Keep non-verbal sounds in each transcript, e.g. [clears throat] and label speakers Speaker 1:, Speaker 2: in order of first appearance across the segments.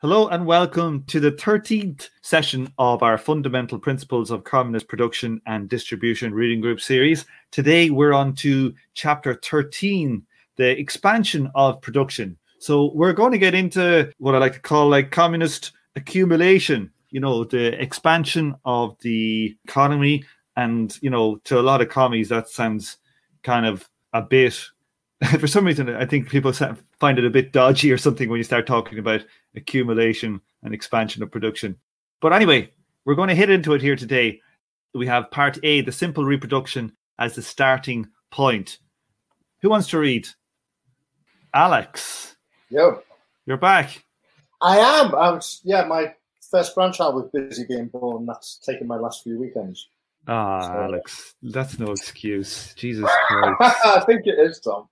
Speaker 1: Hello and welcome to the 13th session of our Fundamental Principles of Communist Production and Distribution Reading Group series. Today we're on to chapter 13, the expansion of production. So we're going to get into what I like to call like communist accumulation, you know, the expansion of the economy. And, you know, to a lot of commies, that sounds kind of a bit [laughs] for some reason, I think people find it a bit dodgy or something when you start talking about accumulation and expansion of production. But anyway, we're going to hit into it here today. We have part A, the simple reproduction as the starting point. Who wants to read? Alex.
Speaker 2: Yo.
Speaker 1: You're back.
Speaker 2: I am. I was, yeah, my first grandchild was busy being born. That's taken my last few weekends.
Speaker 1: Ah, so, Alex, that's no excuse. Jesus [laughs] Christ.
Speaker 2: I think it is, Tom.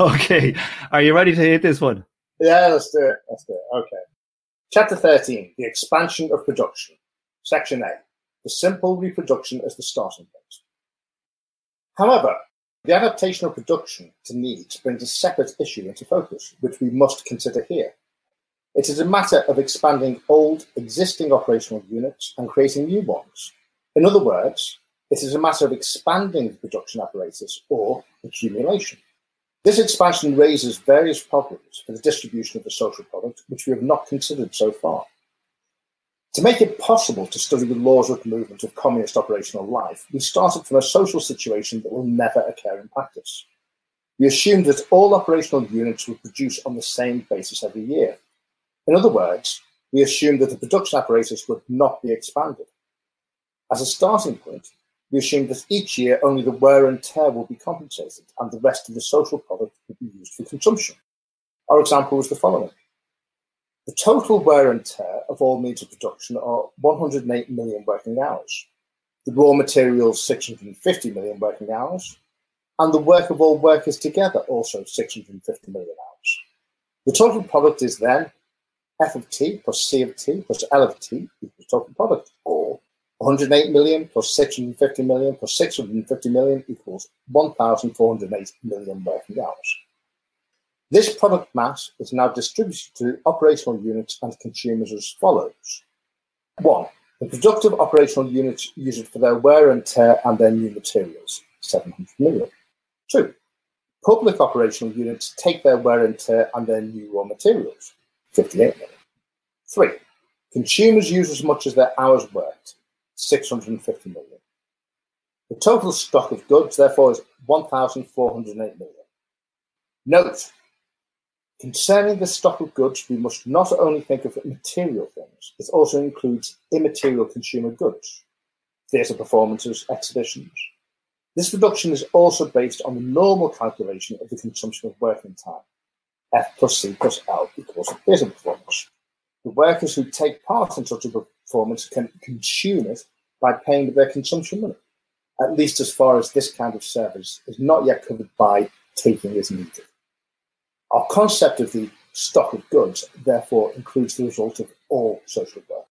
Speaker 2: [laughs]
Speaker 1: okay. Are you ready to hit this one?
Speaker 2: Yeah, let's do it. Let's do it. Okay. Chapter 13 The Expansion of Production. Section A The Simple Reproduction as the Starting Point. However, the adaptation of production to needs brings a separate issue into focus, which we must consider here. It is a matter of expanding old, existing operational units and creating new ones. In other words, it is a matter of expanding the production apparatus or accumulation. This expansion raises various problems for the distribution of the social product, which we have not considered so far. To make it possible to study the laws of the movement of communist operational life, we started from a social situation that will never occur in practice. We assumed that all operational units would produce on the same basis every year, in other words, we assumed that the production apparatus would not be expanded. As a starting point, we assumed that each year only the wear and tear will be compensated and the rest of the social product would be used for consumption. Our example was the following. The total wear and tear of all means of production are 108 million working hours, the raw materials 650 million working hours, and the work of all workers together also 650 million hours. The total product is then f of t plus c of t plus l of t equals total product, or 108 million plus 650 million plus 650 million equals 1,408 million working hours. This product mass is now distributed to operational units and consumers as follows. One, the productive operational units use it for their wear and tear and their new materials, 700 million. Two, public operational units take their wear and tear and their new raw materials, 58 million. Three, consumers use as much as their hours worked, 650 million. The total stock of goods, therefore, is 1,408 million. Note, concerning the stock of goods, we must not only think of material things, it also includes immaterial consumer goods, theatre performances, exhibitions. This reduction is also based on the normal calculation of the consumption of working time, F plus C plus L equals a theatre performance. The workers who take part in such a performance can consume it by paying their consumption money, at least as far as this kind of service is not yet covered by taking as needed. Our concept of the stock of goods, therefore, includes the result of all social work.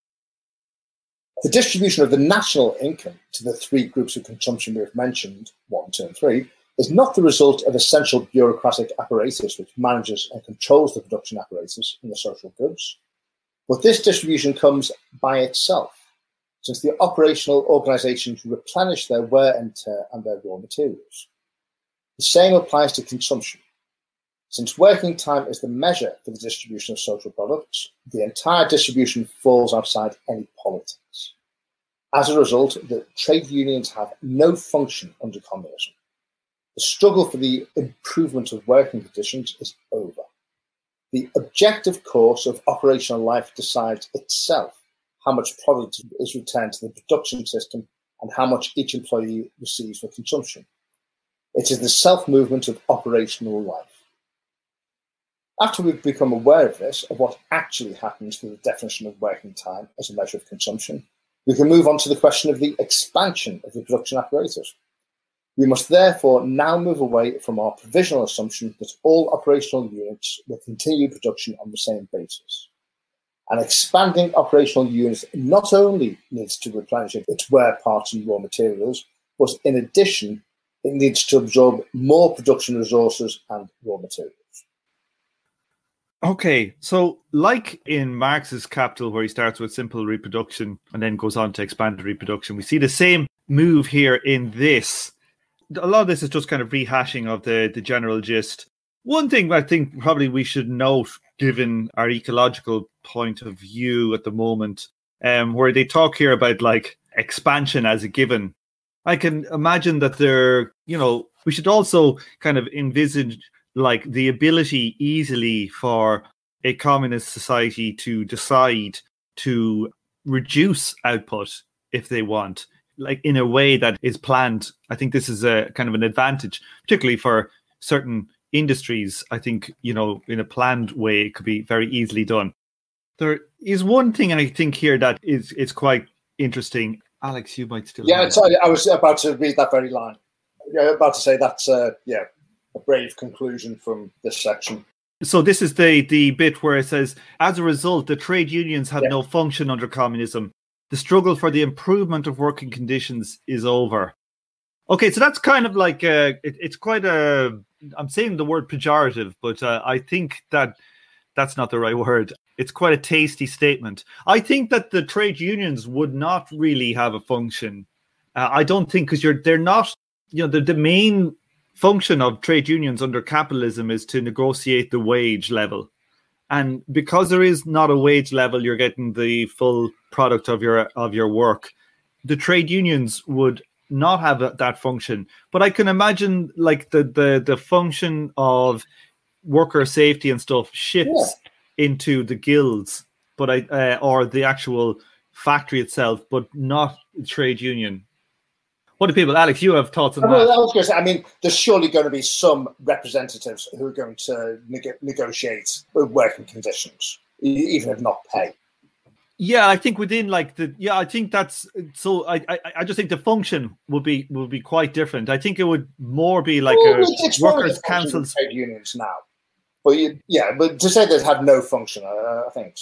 Speaker 2: The distribution of the national income to the three groups of consumption we have mentioned, one, two, and three, is not the result of a central bureaucratic apparatus which manages and controls the production apparatus in the social goods, but this distribution comes by itself, since the operational organizations replenish their wear and tear and their raw materials. The same applies to consumption. Since working time is the measure for the distribution of social products, the entire distribution falls outside any politics. As a result, the trade unions have no function under communism. The struggle for the improvement of working conditions is over. The objective course of operational life decides itself how much product is returned to the production system and how much each employee receives for consumption. It is the self movement of operational life. After we've become aware of this, of what actually happens to the definition of working time as a measure of consumption, we can move on to the question of the expansion of the production apparatus. We must therefore now move away from our provisional assumption that all operational units will continue production on the same basis. An expanding operational unit not only needs to replenish its wear parts and raw materials, but in addition, it needs to absorb more production resources and raw materials.
Speaker 1: Okay, so like in Marx's Capital, where he starts with simple reproduction and then goes on to expanded reproduction, we see the same move here in this. A lot of this is just kind of rehashing of the, the general gist. One thing I think probably we should note, given our ecological point of view at the moment, um, where they talk here about like expansion as a given. I can imagine that they're, you know, we should also kind of envisage like the ability easily for a communist society to decide to reduce output if they want like in a way that is planned i think this is a kind of an advantage particularly for certain industries i think you know in a planned way it could be very easily done there is one thing i think here that is is quite interesting alex you might still
Speaker 2: yeah i was about to read that very line yeah about to say that's uh yeah a brave conclusion from this section.
Speaker 1: So this is the the bit where it says, as a result, the trade unions have yeah. no function under communism. The struggle for the improvement of working conditions is over. Okay, so that's kind of like uh, it, it's quite a. I'm saying the word pejorative, but uh, I think that that's not the right word. It's quite a tasty statement. I think that the trade unions would not really have a function. Uh, I don't think because you're they're not. You know, the the main function of trade unions under capitalism is to negotiate the wage level. And because there is not a wage level, you're getting the full product of your of your work. The trade unions would not have that function, but I can imagine like the the the function of worker safety and stuff shifts yeah. into the guilds, but I uh, or the actual factory itself, but not trade union. What do people, Alex? You have thoughts on
Speaker 2: well,
Speaker 1: that?
Speaker 2: I was going to say. I mean, there's surely going to be some representatives who are going to neg- negotiate working conditions, even if not pay.
Speaker 1: Yeah, I think within like the yeah, I think that's so. I I, I just think the function would be would be quite different. I think it would more be like well, a workers' council.
Speaker 2: Trade unions now, but you, yeah, but to say they have no function, I, I think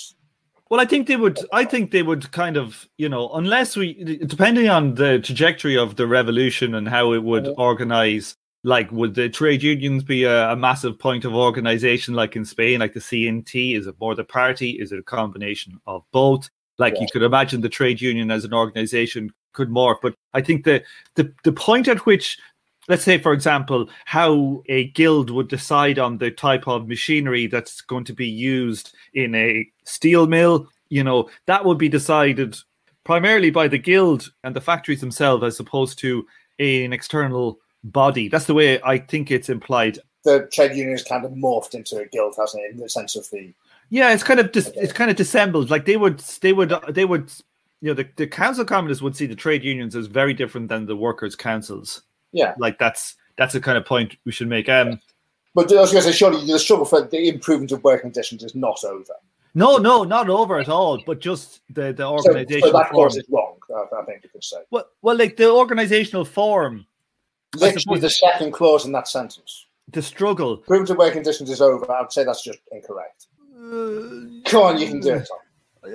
Speaker 1: well, I think they would. I think they would kind of, you know, unless we, depending on the trajectory of the revolution and how it would mm-hmm. organize. Like, would the trade unions be a, a massive point of organization, like in Spain, like the CNT? Is it more the party? Is it a combination of both? Like, yeah. you could imagine the trade union as an organization could morph. But I think the the the point at which let's say for example how a guild would decide on the type of machinery that's going to be used in a steel mill you know that would be decided primarily by the guild and the factories themselves as opposed to an external body that's the way i think it's implied
Speaker 2: the trade union has kind of morphed into a guild hasn't it in the sense of the
Speaker 1: yeah it's kind of dis- it's kind of dissembled like they would they would they would you know the, the council communists would see the trade unions as very different than the workers councils
Speaker 2: yeah,
Speaker 1: like that's that's the kind of point we should make. Um,
Speaker 2: but I was going to say, surely the struggle for the improvement of working conditions is not over.
Speaker 1: No, no, not over at all. But just the the organizational so, so
Speaker 2: that form. is wrong. I, I, think you could say.
Speaker 1: Well, well, like the organizational form.
Speaker 2: Literally, the second clause in that sentence.
Speaker 1: The struggle.
Speaker 2: Of working conditions is over. I would say that's just incorrect. Uh, Come on, you can do it.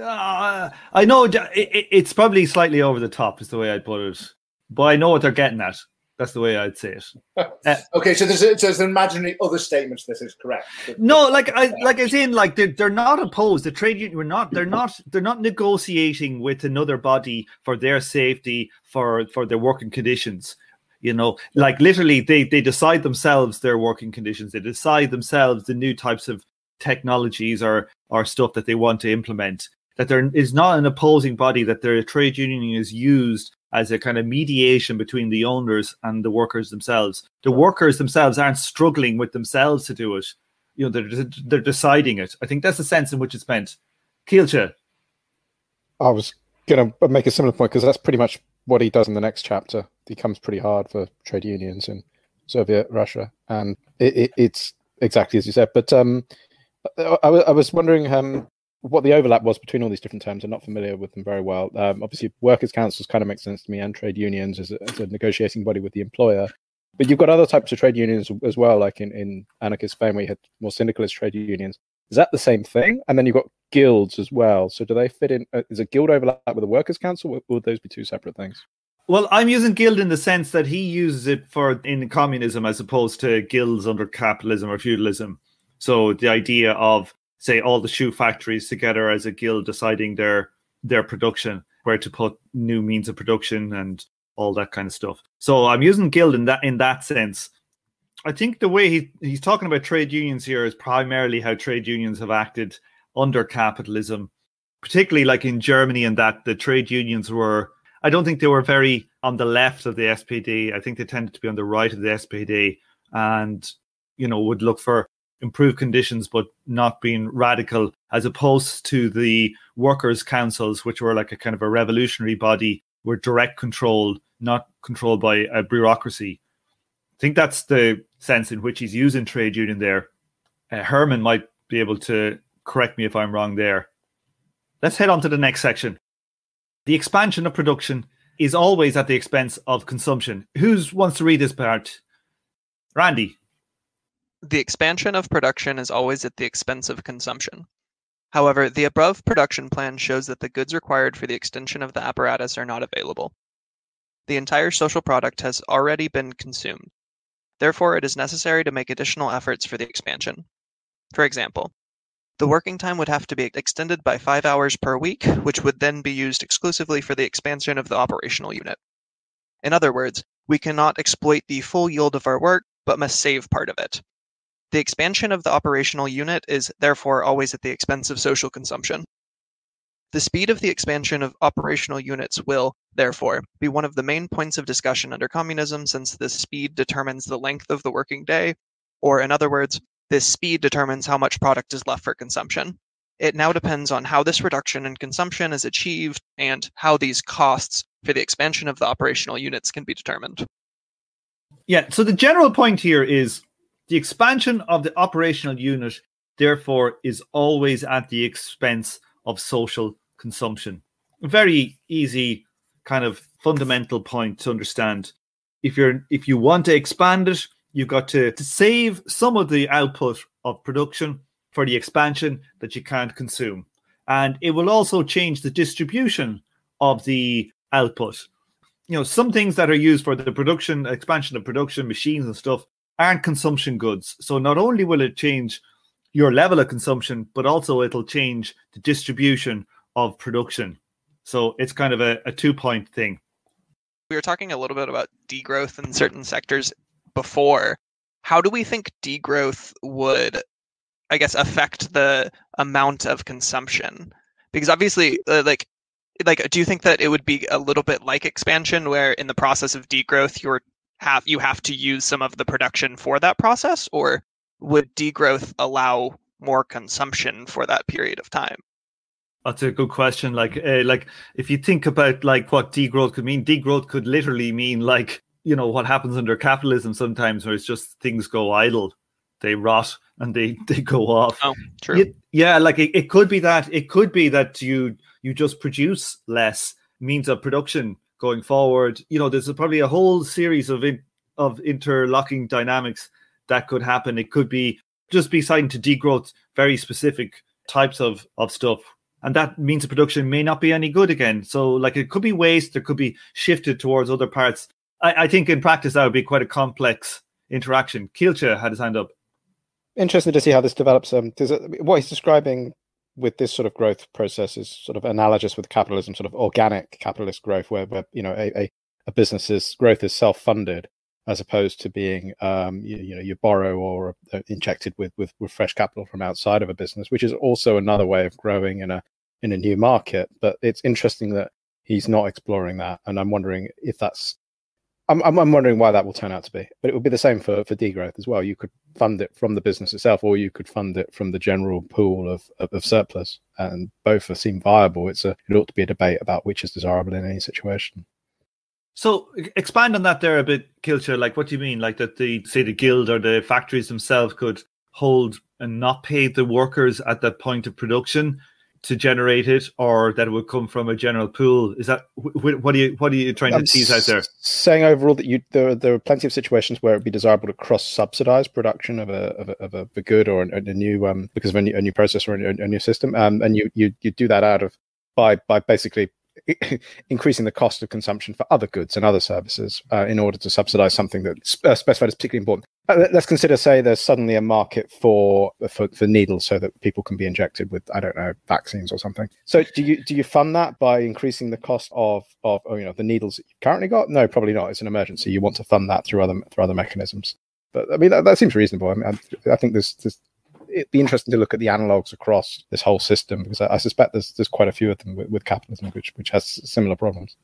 Speaker 1: Uh, I know it, it, it's probably slightly over the top, is the way I'd put it. But I know what they're getting at. That's the way I'd say it.
Speaker 2: Uh, [laughs] okay, so there's, a, so there's an imaginary other statements. This is correct.
Speaker 1: No, like I like as in like they're, they're not opposed. The trade union we're not. They're not. They're not negotiating with another body for their safety for for their working conditions. You know, like literally, they they decide themselves their working conditions. They decide themselves the new types of technologies or or stuff that they want to implement. That there is not an opposing body. That their trade union is used as a kind of mediation between the owners and the workers themselves. The workers themselves aren't struggling with themselves to do it. You know, they're they're deciding it. I think that's the sense in which it's meant. Keelcha.
Speaker 3: I was going to make a similar point because that's pretty much what he does in the next chapter. He comes pretty hard for trade unions in Soviet Russia, and it, it, it's exactly as you said. But um, I, I was wondering um, what the overlap was between all these different terms. I'm not familiar with them very well. Um, obviously, workers' councils kind of make sense to me, and trade unions as a, as a, negotiating body with the employer. But you've got other types of trade unions as well, like in, in anarchist Spain, where you had more syndicalist trade unions. Is that the same thing? And then you've got guilds as well. So do they fit in? Uh, is a guild overlap with a workers' council, or would those be two separate things?
Speaker 1: Well, I'm using guild in the sense that he uses it for in communism as opposed to guilds under capitalism or feudalism. So the idea of say all the shoe factories together as a guild deciding their their production, where to put new means of production and all that kind of stuff. So I'm using guild in that in that sense. I think the way he, he's talking about trade unions here is primarily how trade unions have acted under capitalism, particularly like in Germany, and that the trade unions were. I don't think they were very on the left of the SPD. I think they tended to be on the right of the SPD, and you know would look for improved conditions, but not being radical, as opposed to the workers' councils, which were like a kind of a revolutionary body, were direct control, not controlled by a bureaucracy. I think that's the sense in which he's using trade union there. Uh, Herman might be able to correct me if I'm wrong there. Let's head on to the next section. The expansion of production is always at the expense of consumption. Who wants to read this part? Randy.
Speaker 4: The expansion of production is always at the expense of consumption. However, the above production plan shows that the goods required for the extension of the apparatus are not available. The entire social product has already been consumed. Therefore, it is necessary to make additional efforts for the expansion. For example, the hmm. working time would have to be extended by five hours per week, which would then be used exclusively for the expansion of the operational unit. In other words, we cannot exploit the full yield of our work, but must save part of it. The expansion of the operational unit is therefore always at the expense of social consumption. The speed of the expansion of operational units will, therefore, be one of the main points of discussion under communism since this speed determines the length of the working day, or in other words, this speed determines how much product is left for consumption. It now depends on how this reduction in consumption is achieved and how these costs for the expansion of the operational units can be determined.
Speaker 1: Yeah, so the general point here is the expansion of the operational unit, therefore, is always at the expense of social consumption. A very easy kind of fundamental point to understand. If you're if you want to expand it, you've got to, to save some of the output of production for the expansion that you can't consume. And it will also change the distribution of the output. You know, some things that are used for the production, expansion of production, machines and stuff aren't consumption goods. So not only will it change your level of consumption, but also it'll change the distribution of production. So it's kind of a, a two point thing.
Speaker 4: We were talking a little bit about degrowth in certain sectors before, how do we think degrowth would, I guess, affect the amount of consumption? Because obviously, uh, like, like, do you think that it would be a little bit like expansion, where in the process of degrowth, you're have you have to use some of the production for that process, or would degrowth allow more consumption for that period of time?
Speaker 1: That's a good question. Like, uh, like if you think about like what degrowth could mean, degrowth could literally mean like you know what happens under capitalism sometimes where it's just things go idle. They rot and they [laughs] they go off.
Speaker 4: Oh true.
Speaker 1: Yeah like it, it could be that it could be that you you just produce less means of production going forward. You know there's probably a whole series of in, of interlocking dynamics that could happen. It could be just be citing to degrowth very specific types of of stuff and that means the production may not be any good again so like it could be waste there could be shifted towards other parts I, I, think in practice that would be quite a complex interaction. Kilcha had his hand up.
Speaker 3: Interesting to see how this develops. Um, it, what he's describing with this sort of growth process is sort of analogous with capitalism, sort of organic capitalist growth, where, where you know a, a, a business's growth is self-funded as opposed to being um, you, you, know you borrow or uh, injected with, with with fresh capital from outside of a business, which is also another way of growing in a in a new market. But it's interesting that he's not exploring that, and I'm wondering if that's I'm, I'm wondering why that will turn out to be, but it would be the same for for degrowth as well. You could fund it from the business itself, or you could fund it from the general pool of of, of surplus, and both seem viable. It's a it ought to be a debate about which is desirable in any situation.
Speaker 1: So expand on that there a bit, Kilcher. Like, what do you mean? Like that the say the guild or the factories themselves could hold and not pay the workers at that point of production, to generate it, or that it would come from a general pool? Is that what are you what are you trying to tease out there?
Speaker 3: Saying overall that you there there are plenty of situations where it'd be desirable to cross subsidize production of a of a, of a, a good or a, a new um because of a new, a new process or a, a new system, um, and you you you do that out of by by basically [clears throat] increasing the cost of consumption for other goods and other services uh, in order to subsidize something that's uh, specified as particularly important. Uh, let's consider, say, there's suddenly a market for, for, for needles so that people can be injected with, I don't know, vaccines or something. So, do you do you fund that by increasing the cost of of oh, you know the needles that you currently got? No, probably not. It's an emergency. You want to fund that through other through other mechanisms. But I mean, that, that seems reasonable. I mean, I, I think there's, there's it'd be interesting to look at the analogs across this whole system because I, I suspect there's there's quite a few of them with, with, capitalism, which which has similar problems.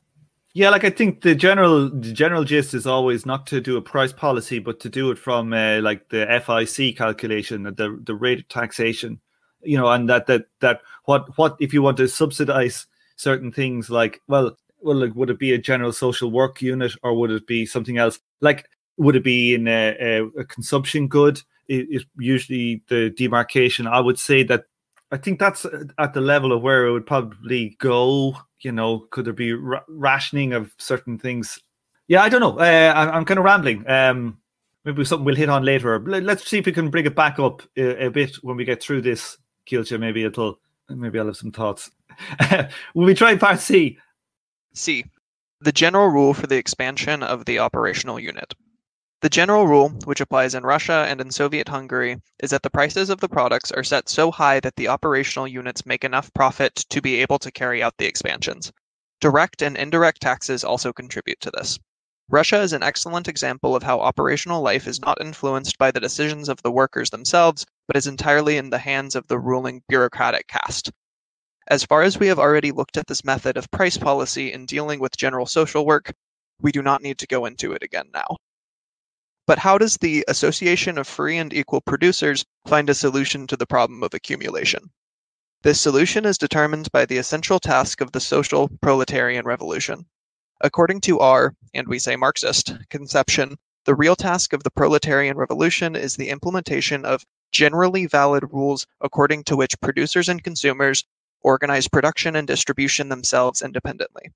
Speaker 1: Yeah, like I think the general the general gist is always not to do a price policy, but to do it from uh, like the FIC calculation, the the rate of taxation, you know, and that that that what what if you want to subsidize certain things like well well like, would it be a general social work unit or would it be something else like would it be in a, a, a consumption good is usually the demarcation. I would say that I think that's at the level of where it would probably go. You know, could there be ra- rationing of certain things? Yeah, I don't know. Uh, I, am kind of rambling. Um, maybe something we'll hit on later. Let's see if we can bring it back up a, a bit when we get through this, Keilcha. Maybe it'll. Maybe I'll have some thoughts. will we try part C?
Speaker 4: C. The general rule for the expansion of the operational unit. The general rule, which applies in Russia and in Soviet Hungary, is that the prices of the products are set so high that the operational units make enough profit to be able to carry out the expansions. Direct and indirect taxes also contribute to this. Russia is an excellent example of how operational life is not influenced by the decisions of the workers themselves, but is entirely in the hands of the ruling bureaucratic caste. As far as we have already looked at this method of price policy in dealing with general social work, we do not need to go into it again now. But how does the Association of Free and Equal Producers find a solution to the problem of accumulation? This solution is determined by the essential task of the social proletarian revolution. According to our, and we say Marxist, conception, the real task of the proletarian revolution is the implementation of generally valid rules according to which producers and consumers organize production and distribution themselves independently.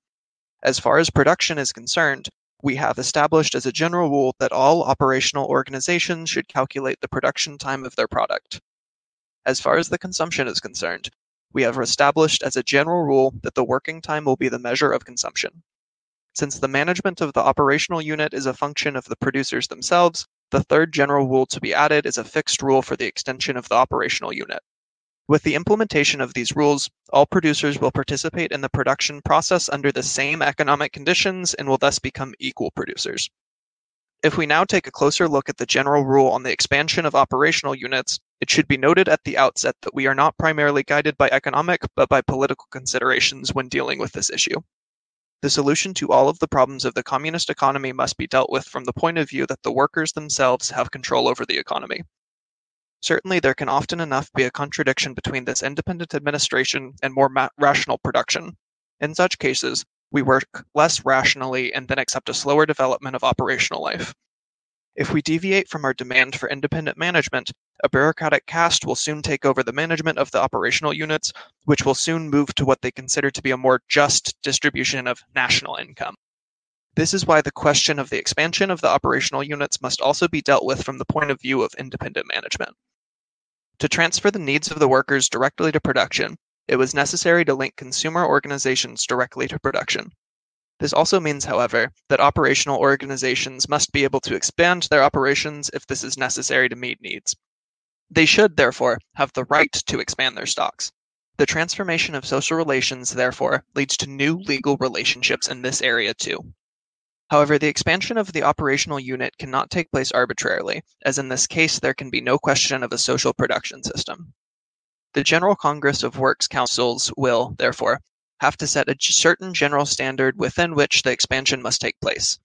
Speaker 4: As far as production is concerned, we have established as a general rule that all operational organizations should calculate the production time of their product. As far as the consumption is concerned, we have established as a general rule that the working time will be the measure of consumption. Since the management of the operational unit is a function of the producers themselves, the third general rule to be added is a fixed rule for the extension of the operational unit. With the implementation of these rules, all producers will participate in the production process under the same economic conditions and will thus become equal producers. If we now take a closer look at the general rule on the expansion of operational units, it should be noted at the outset that we are not primarily guided by economic but by political considerations when dealing with this issue. The solution to all of the problems of the communist economy must be dealt with from the point of view that the workers themselves have control over the economy. Certainly, there can often enough be a contradiction between this independent administration and more ma- rational production. In such cases, we work less rationally and then accept a slower development of operational life. If we deviate from our demand for independent management, a bureaucratic caste will soon take over the management of the operational units, which will soon move to what they consider to be a more just distribution of national income. This is why the question of the expansion of the operational units must also be dealt with from the point of view of independent management. To transfer the needs of the workers directly to production, it was necessary to link consumer organizations directly to production. This also means, however, that operational organizations must be able to expand their operations if this is necessary to meet needs. They should, therefore, have the right to expand their stocks. The transformation of social relations, therefore, leads to new legal relationships in this area too. However, the expansion of the operational unit cannot take place arbitrarily, as in this case there can be no question of a social production system. The General Congress of Works Councils will, therefore, have to set a certain general standard within which the expansion must take place.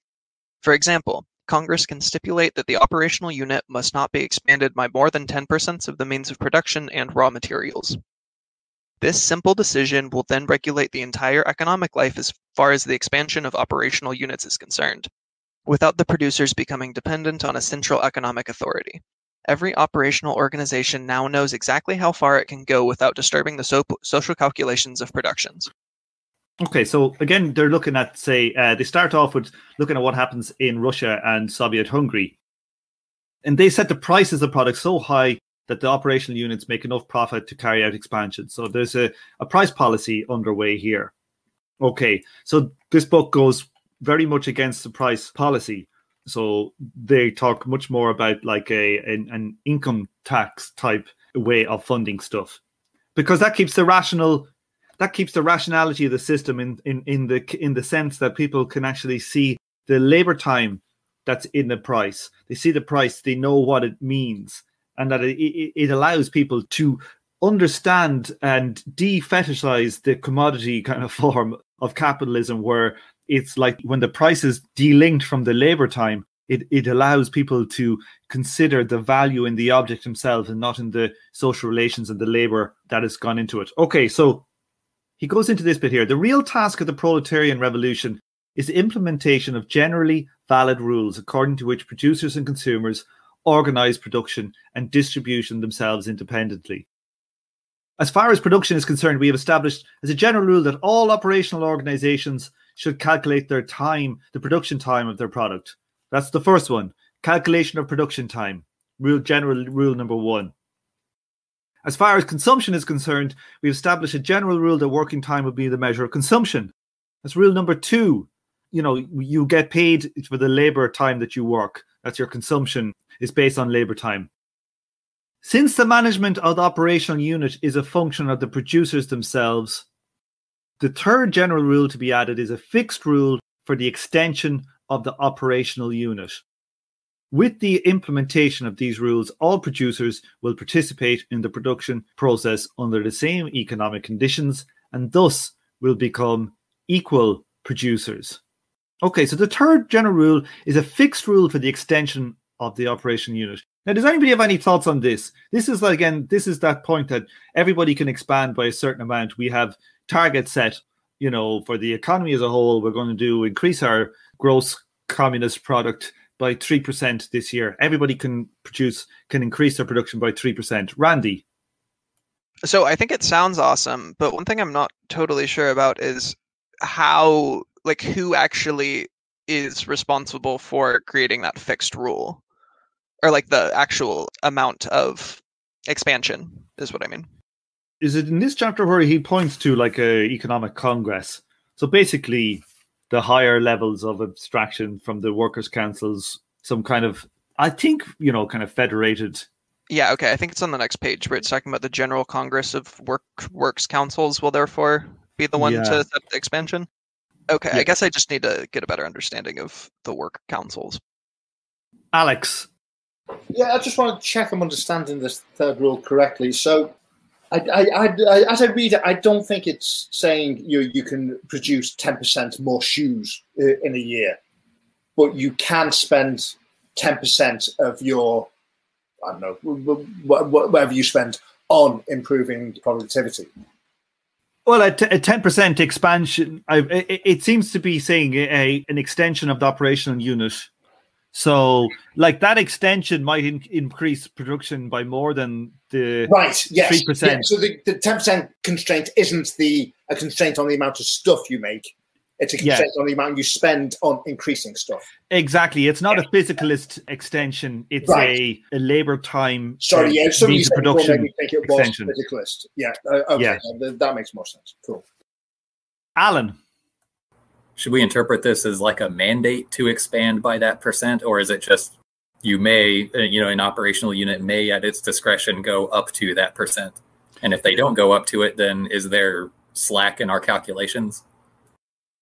Speaker 4: For example, Congress can stipulate that the operational unit must not be expanded by more than 10% of the means of production and raw materials. This simple decision will then regulate the entire economic life as far as the expansion of operational units is concerned, without the producers becoming dependent on a central economic authority. Every operational organization now knows exactly how far it can go without disturbing the so- social calculations of productions.
Speaker 1: Okay, so again, they're looking at, say, uh, they start off with looking at what happens in Russia and Soviet Hungary. And they set the prices of products so high that the operational units make enough profit to carry out expansion. So there's a, a price policy underway here. Okay, so this book goes very much against the price policy. So they talk much more about like a an, an income tax type way of funding stuff, because that keeps the rational that keeps the rationality of the system in, in, in the in the sense that people can actually see the labor time that's in the price. They see the price, they know what it means, and that it, it, allows people to understand and de-fetishize the commodity kind of [laughs] form of capitalism where it's like when the price is delinked from the labor time it, it allows people to consider the value in the object themselves and not in the social relations and the labor that has gone into it. Okay so he goes into this bit here. The real task of the proletarian revolution is the implementation of generally valid rules according to which producers and consumers organize production and distribution themselves independently as far as production is concerned, we have established as a general rule that all operational organizations should calculate their time, the production time of their product. That's the first one. Calculation of production time. Rule general rule number one. As far as consumption is concerned, we establish a general rule that working time would be the measure of consumption. That's rule number two. You know, you get paid for the labor time that you work. That's your consumption is based on labor time. Since the management of the operational unit is a function of the producers themselves, the third general rule to be added is a fixed rule for the extension of the operational unit. With the implementation of these rules, all producers will participate in the production process under the same economic conditions and thus will become equal producers. Okay, so the third general rule is a fixed rule for the extension of the operation unit. Now, does anybody have any thoughts on this? This is again, this is that point that everybody can expand by a certain amount. We have targets set, you know, for the economy as a whole. We're going to do increase our gross communist product by three percent this year. Everybody can produce, can increase their production by three percent. Randy.
Speaker 4: So I think it sounds awesome, but one thing I'm not totally sure about is how, like, who actually is responsible for creating that fixed rule or like the actual amount of expansion is what I mean.
Speaker 1: Is it in this chapter where he points to like a economic congress? So basically, the higher levels of abstraction from the workers' councils, some kind of, I think, you know, kind of federated.
Speaker 4: Yeah, okay. I think it's on the next page where it's talking about the General Congress of Work Works Councils will therefore be the one yeah. to set the expansion. Okay, yeah. I guess I just need to get a better understanding of the work councils.
Speaker 1: Alex,
Speaker 2: yeah, I just want to check I'm understanding this third rule correctly. So, I, I, I, as I read it, I don't think it's saying you you can produce ten percent more shoes uh, in a year, but you can spend ten percent of your I don't know whatever you spend on improving productivity.
Speaker 1: Well, a ten percent expansion, I, it, it, seems to be saying a, an extension of the operational unit so, like that extension might in- increase production by more than the
Speaker 2: right. Yes, three percent. Yeah. So the ten percent constraint isn't the a constraint on the amount of stuff you make. It's a constraint yeah. on the amount you spend on increasing stuff.
Speaker 1: Exactly. It's not yeah. a physicalist extension. It's right. a, a labor time.
Speaker 2: Sorry, yeah. Somebody said production before, think it was extension. physicalist. Yeah. Uh, okay. Yeah. That makes more sense. Cool.
Speaker 1: Alan
Speaker 5: should we interpret this as like a mandate to expand by that percent, or is it just you may, uh, you know, an operational unit may at its discretion go up to that percent? And if they don't go up to it, then is there slack in our calculations?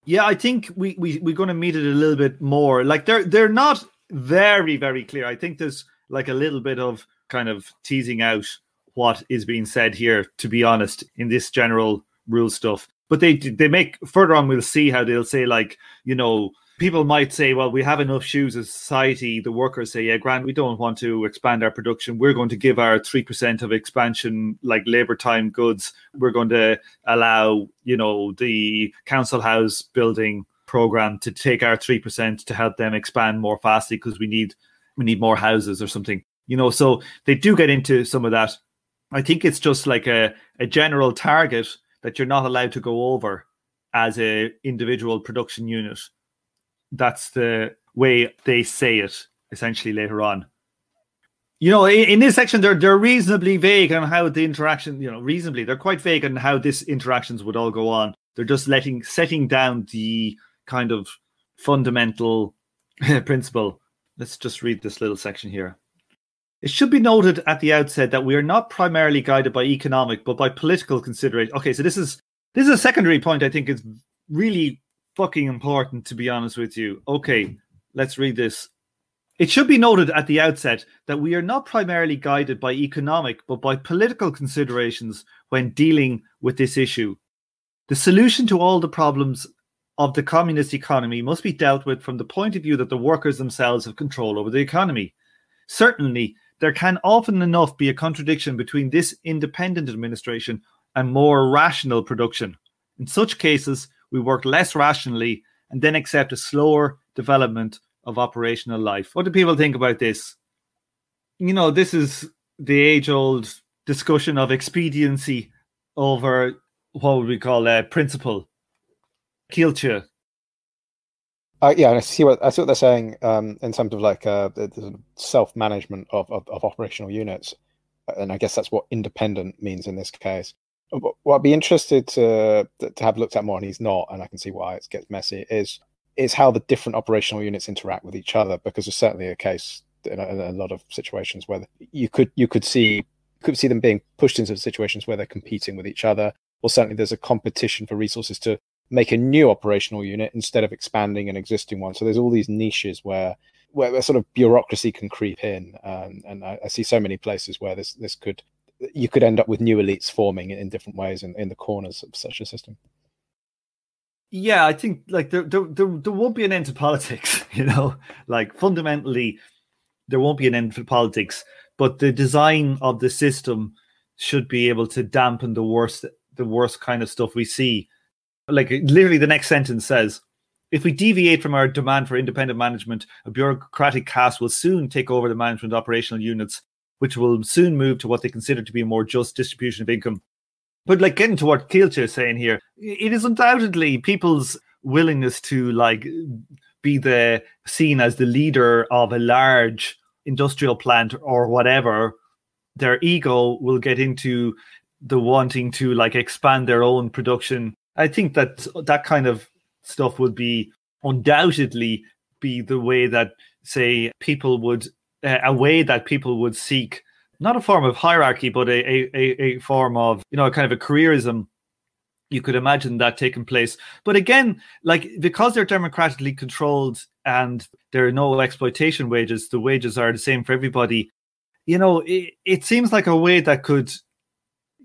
Speaker 1: Yeah, I think we, we we're going to meet it a little bit more. Like they're they're not very very clear. I think there's like a little bit of kind of teasing out what is being said here. To be honest, in this general rule stuff, but they they make further on we'll see how they'll say like you know people might say well we have enough shoes as society the workers say yeah grant we don't want to expand our production. We're going to give our 3% of expansion like labor time goods. We're going to allow you know the council house building program to take our 3% to help them expand more fastly because we need we need more houses or something you know. So they do get into some of that. I think it's just like a, a general target that you're not allowed to go over as a individual production unit. That's the way they say it essentially later on. You know, in, in this section, they're they're reasonably vague on how the interaction, you know, reasonably, they're quite vague on how this interactions would all go on. They're just letting setting down the kind of fundamental [laughs] principle. Let's just read this little section here. It should be noted at the outset that we are not primarily guided by economic, but by political consideration. Okay, so this is this is a secondary point. I think is really fucking important. To be honest with you. Okay, let's read this. It should be noted at the outset that we are not primarily guided by economic, but by political considerations when dealing with this issue. The solution to all the problems of the communist economy must be dealt with from the point of view that the workers themselves have control over the economy. Certainly, there can often enough be a contradiction between this independent administration and more rational production. In such cases, we work less rationally and then accept a slower development of operational life. What do people think about this? You know, this is the age old discussion of expediency over what would we call a principle. Kilcha.
Speaker 3: Uh, yeah, and I see what I see what they're saying um, in terms of like uh, self management of, of, of operational units, and I guess that's what independent means in this case. What I'd be interested to to have looked at more, and he's not, and I can see why it gets messy. Is is how the different operational units interact with each other because there's certainly a case in a, in a lot of situations where you could you could see could see them being pushed into situations where they're competing with each other or certainly there's a competition for resources to make a new operational unit instead of expanding an existing one so there's all these niches where where, sort of bureaucracy can creep in um, and I, I, see so many places where this this could you could end up with new elites forming in different ways in, in the corners of such a system
Speaker 1: yeah, I think like there, there, there, there won't be an end to politics, [laughs] you know, like fundamentally, there won't be an end to politics, but the design of the system should be able to dampen the worst, the worst kind of stuff we see. Like literally, the next sentence says, if we deviate from our demand for independent management, a bureaucratic caste will soon take over the management operational units, which will soon move to what they consider to be a more just distribution of income but like getting to what Kilcha is saying here, it is undoubtedly people's willingness to like be the seen as the leader of a large industrial plant or whatever. Their ego will get into the wanting to like expand their own production. I think that that kind of stuff would be undoubtedly be the way that say people would a way that people would seek not a form of hierarchy, but a, a, a form of, you know, kind of a careerism. You could imagine that taking place. But again, like because they're democratically controlled and there are no exploitation wages, the wages are the same for everybody. You know, it, it seems like a way that could,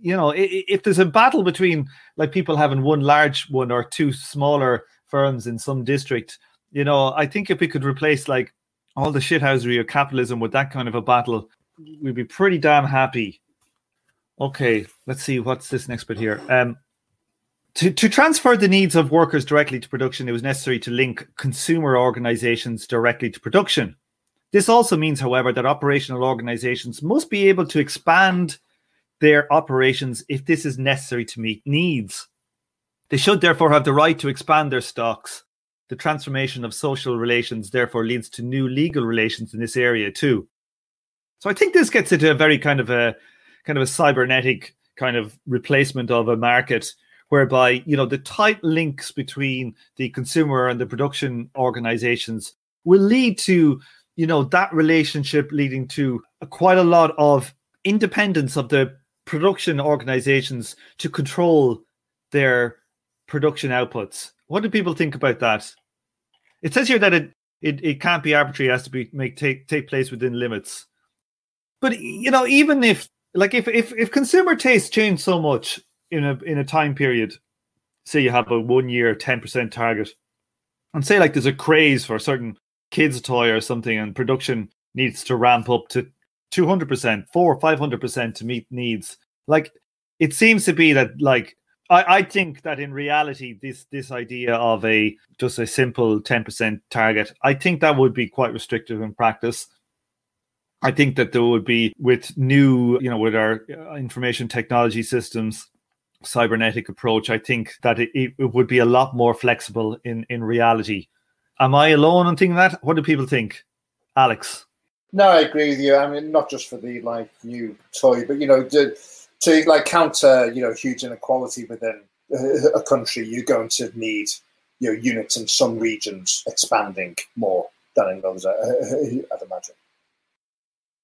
Speaker 1: you know, if there's a battle between like people having one large one or two smaller firms in some district, you know, I think if we could replace like all the shithousery of capitalism with that kind of a battle, we'd be pretty damn happy. Okay, let's see what's this next bit here. Um, to, to transfer the needs of workers directly to production, it was necessary to link consumer organizations directly to production. This also means, however, that operational organizations must be able to expand their operations if this is necessary to meet needs. They should therefore have the right to expand their stocks. The transformation of social relations therefore leads to new legal relations in this area too. So I think this gets into a very kind of a kind of a cybernetic kind of replacement of a market whereby you know the tight links between the consumer and the production organizations will lead to you know that relationship leading to a, quite a lot of independence of the production organizations to control their production outputs what do people think about that it says here that it it, it can't be arbitrary it has to be make take take place within limits but you know, even if like if if if consumer tastes change so much in a in a time period, say you have a one year ten percent target, and say like there's a craze for a certain kids toy or something, and production needs to ramp up to two hundred percent, four five hundred percent to meet needs. Like it seems to be that like I, I think that in reality this this idea of a just a simple 10% target i think that would be quite restrictive in practice I think that there would be with new, you know, with our uh, information technology systems, cybernetic approach, I think that it, it would be a lot more flexible in, in reality. Am I alone in thinking that? What do people think? Alex?
Speaker 2: No, I agree with you. I mean, not just for the like new toy, but you know, to, to like counter, you know, huge inequality within a, country, you're going to need your know, units in some regions expanding more than in those, uh, I'd imagine.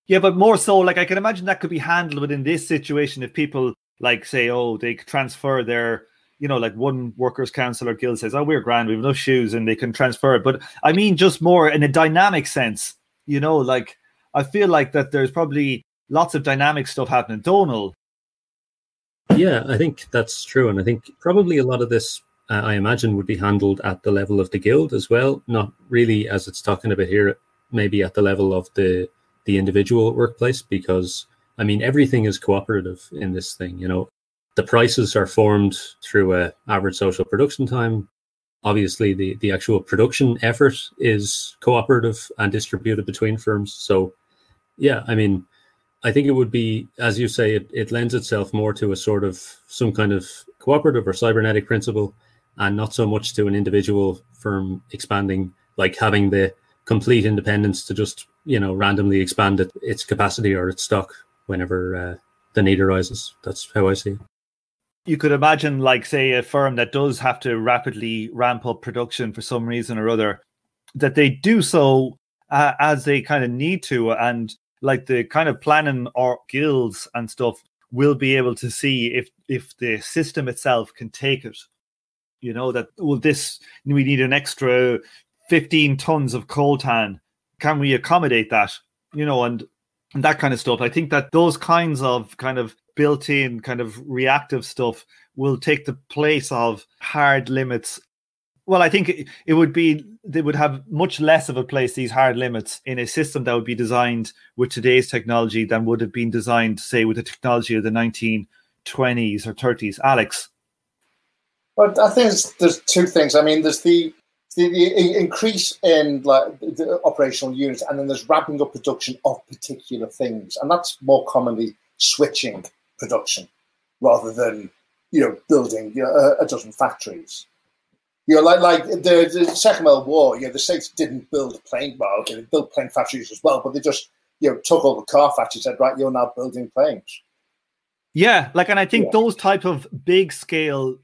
Speaker 1: Yeah, but more so, like I can imagine that could be handled within this situation if people like say, oh, they transfer their, you know, like one workers' council or guild says, oh, we're grand, we have no shoes, and they can transfer it. But I mean, just more in a dynamic sense, you know, like I feel like that there's probably lots of dynamic stuff happening. Donal.
Speaker 6: Yeah, I think that's true, and I think probably a lot of this, uh, I imagine, would be handled at the level of the guild as well, not really as it's talking about here, maybe at the level of the the individual workplace because I mean everything is cooperative in this thing. You know, the prices are formed through a average social production time. Obviously, the the actual production effort is cooperative and distributed between firms. So, yeah, I mean, I think it would be, as you say, it, it lends itself more to a sort of some kind of cooperative or cybernetic principle, and not so much to an individual firm expanding, like having the complete independence to just you know randomly expand it, its capacity or its stock whenever uh, the need arises. That's how I see it.
Speaker 1: You could imagine, like, say, a firm that does have to rapidly ramp up production for some reason or other, that they do so uh, as they kind of need to, and like the kind of planning or guilds and stuff will be able to see if if the system itself can take it. You know that well, this we need an extra 15 tons of coltan can we accommodate that? You know and, and that kind of stuff. I think that those kinds of kind of built-in kind of reactive stuff will take the place of hard limits well i think it, would be they would have much less of a place these hard limits in a system that would be designed with today's technology than would have been designed say with the technology of the 1920s or 30s alex?
Speaker 2: Well i think there's, there's two things. I mean there's the the, the, increase in like the operational units, and then there's ramping up production of particular things, and that's more commonly switching production rather than you know building you know, a, a, dozen factories. You know, like like the, the Second World War, you know, the states didn't build plane well, okay, they built plane factories as well, but they just you know took all the car factories, said right, you're now building planes.
Speaker 1: Yeah, like, and I think yeah. those type of big scale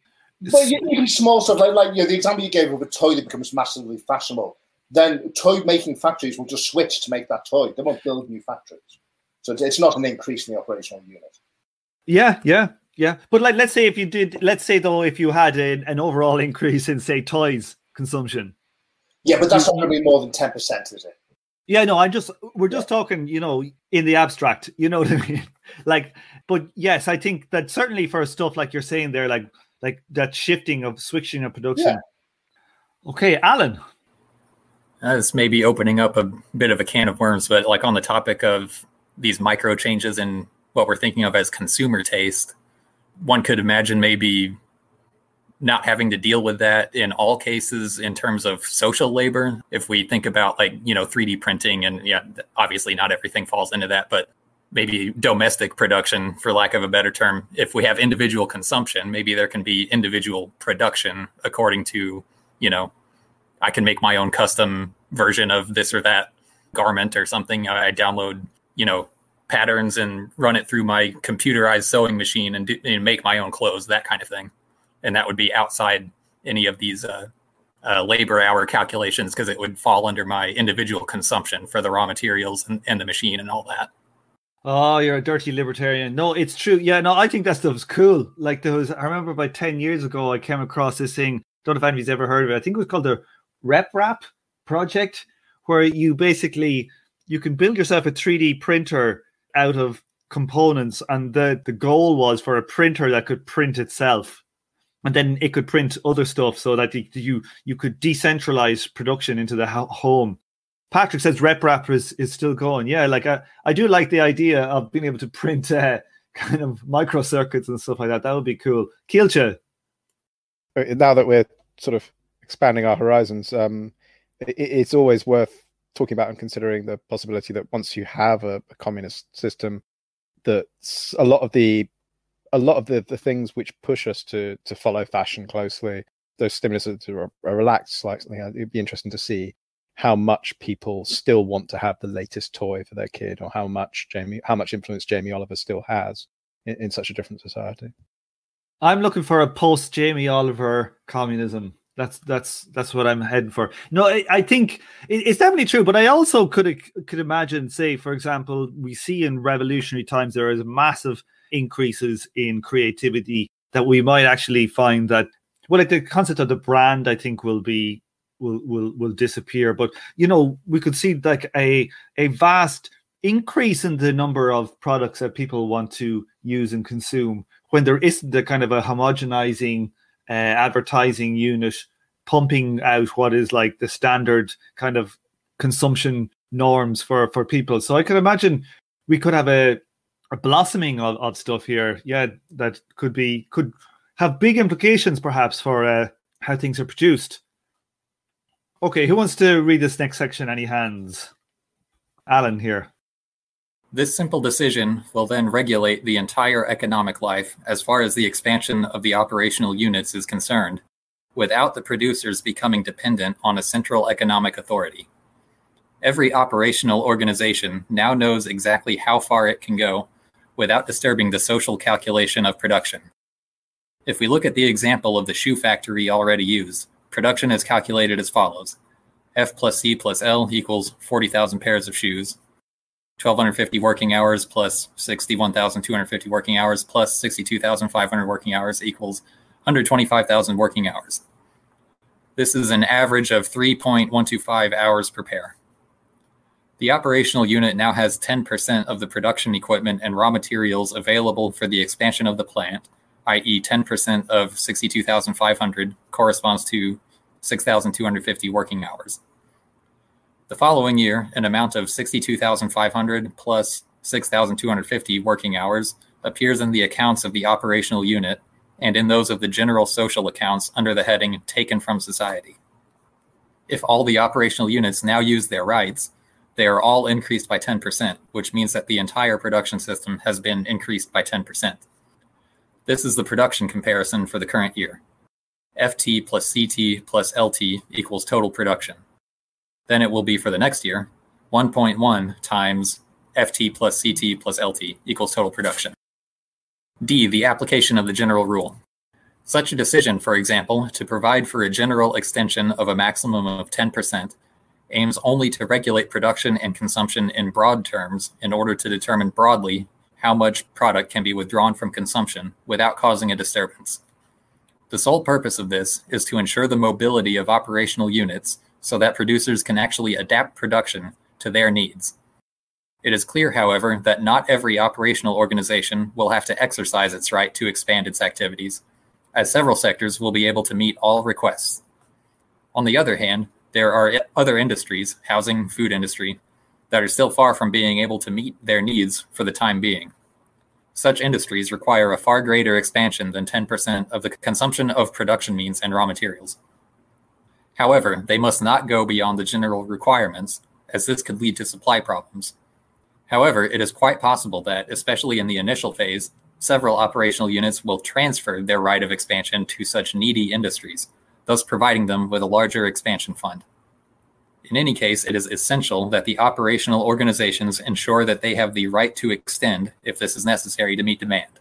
Speaker 2: but even small stuff like, like you know, the example you gave of a toy that becomes massively fashionable, then toy making factories will just switch to make that toy. They won't build new factories. So it's not an increase in the operational unit.
Speaker 1: Yeah, yeah, yeah. But like, let's say if you did, let's say though, if you had a, an overall increase in say toys consumption.
Speaker 2: Yeah, but that's not going to be more than ten percent, is it?
Speaker 1: Yeah, no, I'm just we're just yeah. talking, you know, in the abstract. You know what I [laughs] mean? like, but yes, I think that certainly for stuff like you're saying there, like like that shifting of switching of production. Yeah. Okay, Alan.
Speaker 5: Uh, that's maybe opening up a bit of a can of worms, but like on the topic of these micro changes in what we're thinking of as consumer taste, one could imagine maybe not having to deal with that in all cases in terms of social labor. If we think about like, you know, 3D printing and yeah, obviously not everything falls into that, but maybe domestic production for lack of a better term if we have individual consumption maybe there can be individual production according to you know i can make my own custom version of this or that garment or something i download you know patterns and run it through my computerized sewing machine and, do, and make my own clothes that kind of thing and that would be outside any of these uh, uh, labor hour calculations because it would fall under my individual consumption for the raw materials and, and the machine and all that
Speaker 1: Oh, you're a dirty libertarian. No, it's true. Yeah, no, I think that stuff's cool. Like there was, I remember about 10 years ago, I came across this thing. Don't know if anybody's ever heard of it. I think it was called the RepRap project, where you basically you can build yourself a 3D printer out of components, and the the goal was for a printer that could print itself, and then it could print other stuff, so that you you could decentralize production into the home Patrick says RepRap is, is still going. Yeah, like I, I do like the idea of being able to print uh, [laughs] kind of micro circuits and stuff like that. That would be cool. Kielce.
Speaker 3: Now that we're sort of expanding our horizons, um, it, it's always worth talking about and considering the possibility that once you have a, a communist system, that a lot of the a lot of the, the things which push us to to follow fashion closely, those stimulus are, are relaxed slightly. Uh, it'd be interesting to see how much people still want to have the latest toy for their kid or how much Jamie how much influence Jamie Oliver still has in, in such a different society.
Speaker 1: I'm looking for a post Jamie Oliver communism. That's that's that's what I'm heading for. No, I, I think it, it's definitely true, but I also could could imagine, say, for example, we see in revolutionary times there is massive increases in creativity that we might actually find that well, like the concept of the brand, I think will be will will will disappear. But you know, we could see like a a vast increase in the number of products that people want to use and consume when there isn't the kind of a homogenizing uh, advertising unit pumping out what is like the standard kind of consumption norms for for people. So I could imagine we could have a, a blossoming of, of stuff here. Yeah, that could be could have big implications perhaps for uh, how things are produced. Okay, who wants to read this next section? Any hands? Alan here.
Speaker 5: This simple decision will then regulate the entire economic life as far as the expansion of the operational units is concerned, without the producers becoming dependent on a central economic authority. Every operational organization now knows exactly how far it can go without disturbing the social calculation of production. If we look at the example of the shoe factory already used, production is calculated as follows F plus C plus L equals 40,000 pairs of shoes, 1250 working hours plus 61,250 working hours plus 62,500 working hours equals 125,000 working hours. This is an average of 3.125 hours per pair. The operational unit now has 10% of the production equipment and raw materials available for the expansion of the plant, i.e., 10% of 62,500 corresponds to 6,250 working hours. The following year, an amount of 62,500 plus 6,250 working hours appears in the accounts of the operational unit and in those of the general social accounts under the heading Taken from Society. If all the operational units now use their rights, they are all increased by 10%, which means that the entire production system has been increased by 10%. This is the production comparison for the current year. FT plus CT plus LT equals total production. Then it will be for the next year 1.1 times FT plus CT plus LT equals total production. D. The application of the general rule. Such a decision, for example, to provide for a general extension of a maximum of 10%, aims only to regulate production and consumption in broad terms in order to determine broadly how much product can be withdrawn from consumption without causing a disturbance. The sole purpose of this is to ensure the mobility of operational units so that producers can actually adapt production to their needs. It is clear, however, that not every operational organization will have to exercise its right to expand its activities, as several sectors will be able to meet all requests. On the other hand, there are other industries, housing, food industry, that are still far from being able to meet their needs for the time being. Such industries require a far greater expansion than 10% of the consumption of production means and raw materials. However, they must not go beyond the general requirements, as this could lead to supply problems. However, it is quite possible that, especially in the initial phase, several operational units will transfer their right of expansion to such needy industries, thus providing them with a larger expansion fund. In any case, it is essential that the operational organizations ensure that they have the right to extend if this is necessary to meet demand.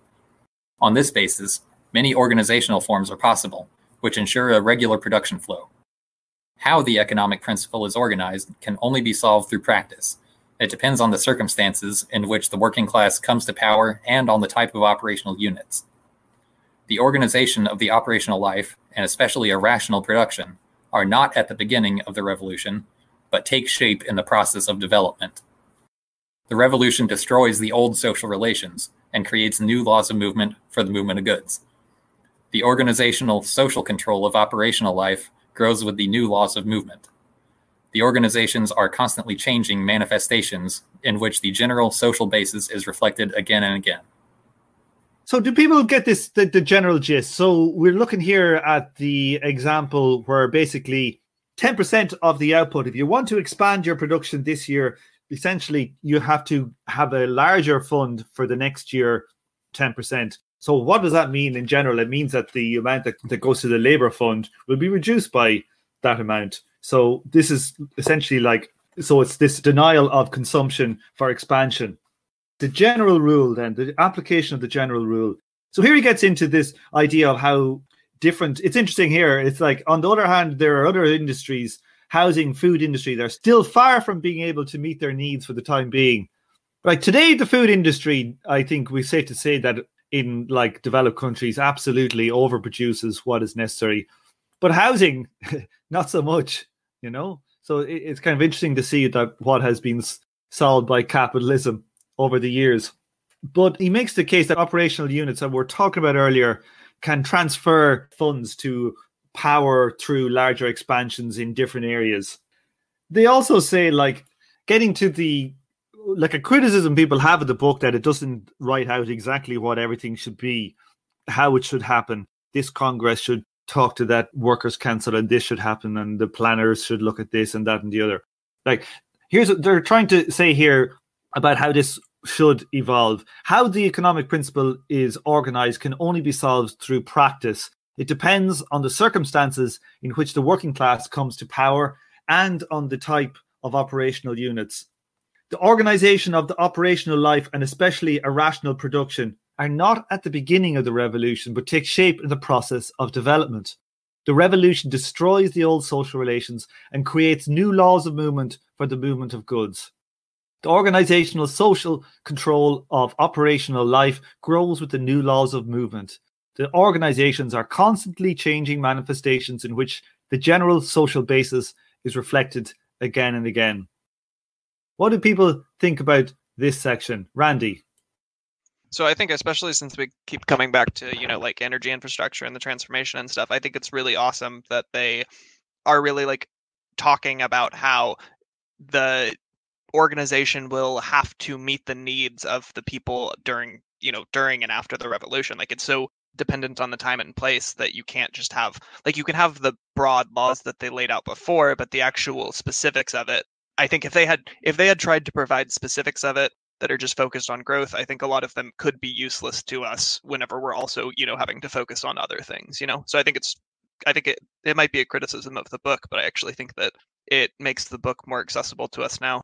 Speaker 5: On this basis, many organizational forms are possible, which ensure a regular production flow. How the economic principle is organized can only be solved through practice. It depends on the circumstances in which the working class comes to power and on the type of operational units. The organization of the operational life, and especially a rational production, are not at the beginning of the revolution, but take shape in the process of development. The revolution destroys the old social relations and creates new laws of movement for the movement of goods. The organizational social control of operational life grows with the new laws of movement. The organizations are constantly changing manifestations in which the general social basis is reflected again and again.
Speaker 1: So, do people get this the, the general gist? So, we're looking here at the example where basically 10% of the output, if you want to expand your production this year, essentially you have to have a larger fund for the next year, 10%. So, what does that mean in general? It means that the amount that, that goes to the labor fund will be reduced by that amount. So, this is essentially like so it's this denial of consumption for expansion. The general rule, then, the application of the general rule So here he gets into this idea of how different. It's interesting here. It's like on the other hand, there are other industries, housing, food industry, they're still far from being able to meet their needs for the time being. Like today, the food industry, I think we're safe to say that in like developed countries absolutely overproduces what is necessary. But housing, [laughs] not so much, you know. So it, it's kind of interesting to see that what has been solved by capitalism over the years. But he makes the case that operational units that we're talking about earlier can transfer funds to power through larger expansions in different areas. They also say, like, getting to the like a criticism people have of the book that it doesn't write out exactly what everything should be, how it should happen. This Congress should talk to that workers' council and this should happen, and the planners should look at this and that and the other. Like, here's what they're trying to say here about how this should evolve. How the economic principle is organized can only be solved through practice. It depends on the circumstances in which the working class comes to power and on the type of operational units. The organization of the operational life and especially a rational production are not at the beginning of the revolution but take shape in the process of development. The revolution destroys the old social relations and creates new laws of movement for the movement of goods. The organizational social control of operational life grows with the new laws of movement. The organizations are constantly changing manifestations in which the general social basis is reflected again and again. What do people think about this section? Randy.
Speaker 4: So I think especially since we keep coming back to, you know, like energy infrastructure and the transformation and stuff, I think it's really awesome that they are really like talking about how the organization will have to meet the needs of the people during you know during and after the revolution like it's so dependent on the time and place that you can't just have like you can have the broad laws that they laid out before but the actual specifics of it i think if they had if they had tried to provide specifics of it that are just focused on growth i think a lot of them could be useless to us whenever we're also you know having to focus on other things you know? So i think it's i think it it might be a criticism of the book but i actually think that it makes the book more accessible to us now.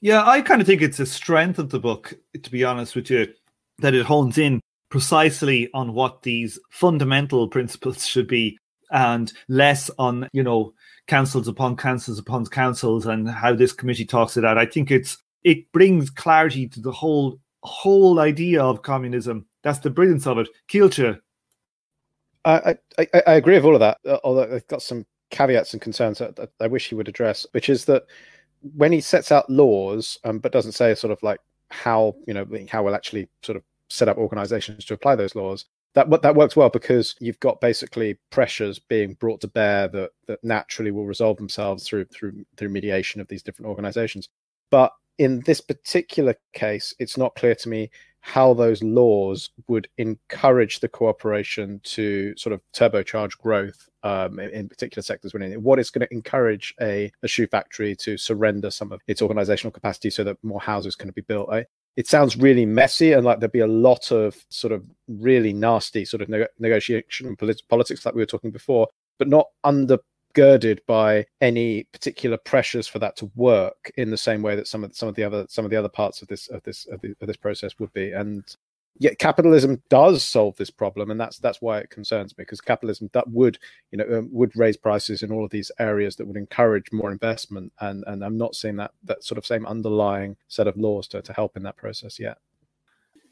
Speaker 1: Yeah, I kind of think it's a strength of the book, to be honest with you, that it hones in precisely on what these fundamental principles [laughs] should be and less on, you know, councils upon councils upon councils and how this committee talks it out. I think it's it brings clarity to the whole whole idea of communism. That's the brilliance of it. Kielce.
Speaker 3: I, I, I agree with all of that, uh, although I've got some caveats and concerns that I wish he would address, which is that when he sets out laws, um, but doesn't say sort of like how you know how we'll actually sort of set up organizations to apply those laws. That that works well because you've got basically pressures being brought to bear that that naturally will resolve themselves through through through mediation of these different organizations. But in this particular case, it's not clear to me how those laws would encourage the cooperation to sort of turbocharge growth um, in, in, particular sectors within it. What is going to encourage a, a, shoe factory to surrender some of its organizational capacity so that more houses can be built? I, it sounds really messy and like there'd be a lot of sort of really nasty sort of neg- negotiation and polit- politics like we were talking before, but not under girded by any particular pressures for that to work in the same way that some of some of the other some of the other parts of this of this of, the, of this process would be. And yet capitalism does solve this problem and that's that's why it concerns me because capitalism that would you know um, would raise prices in all of these areas that would encourage more investment and and i'm not seeing that that sort of same underlying set of laws to, to help in that process yet.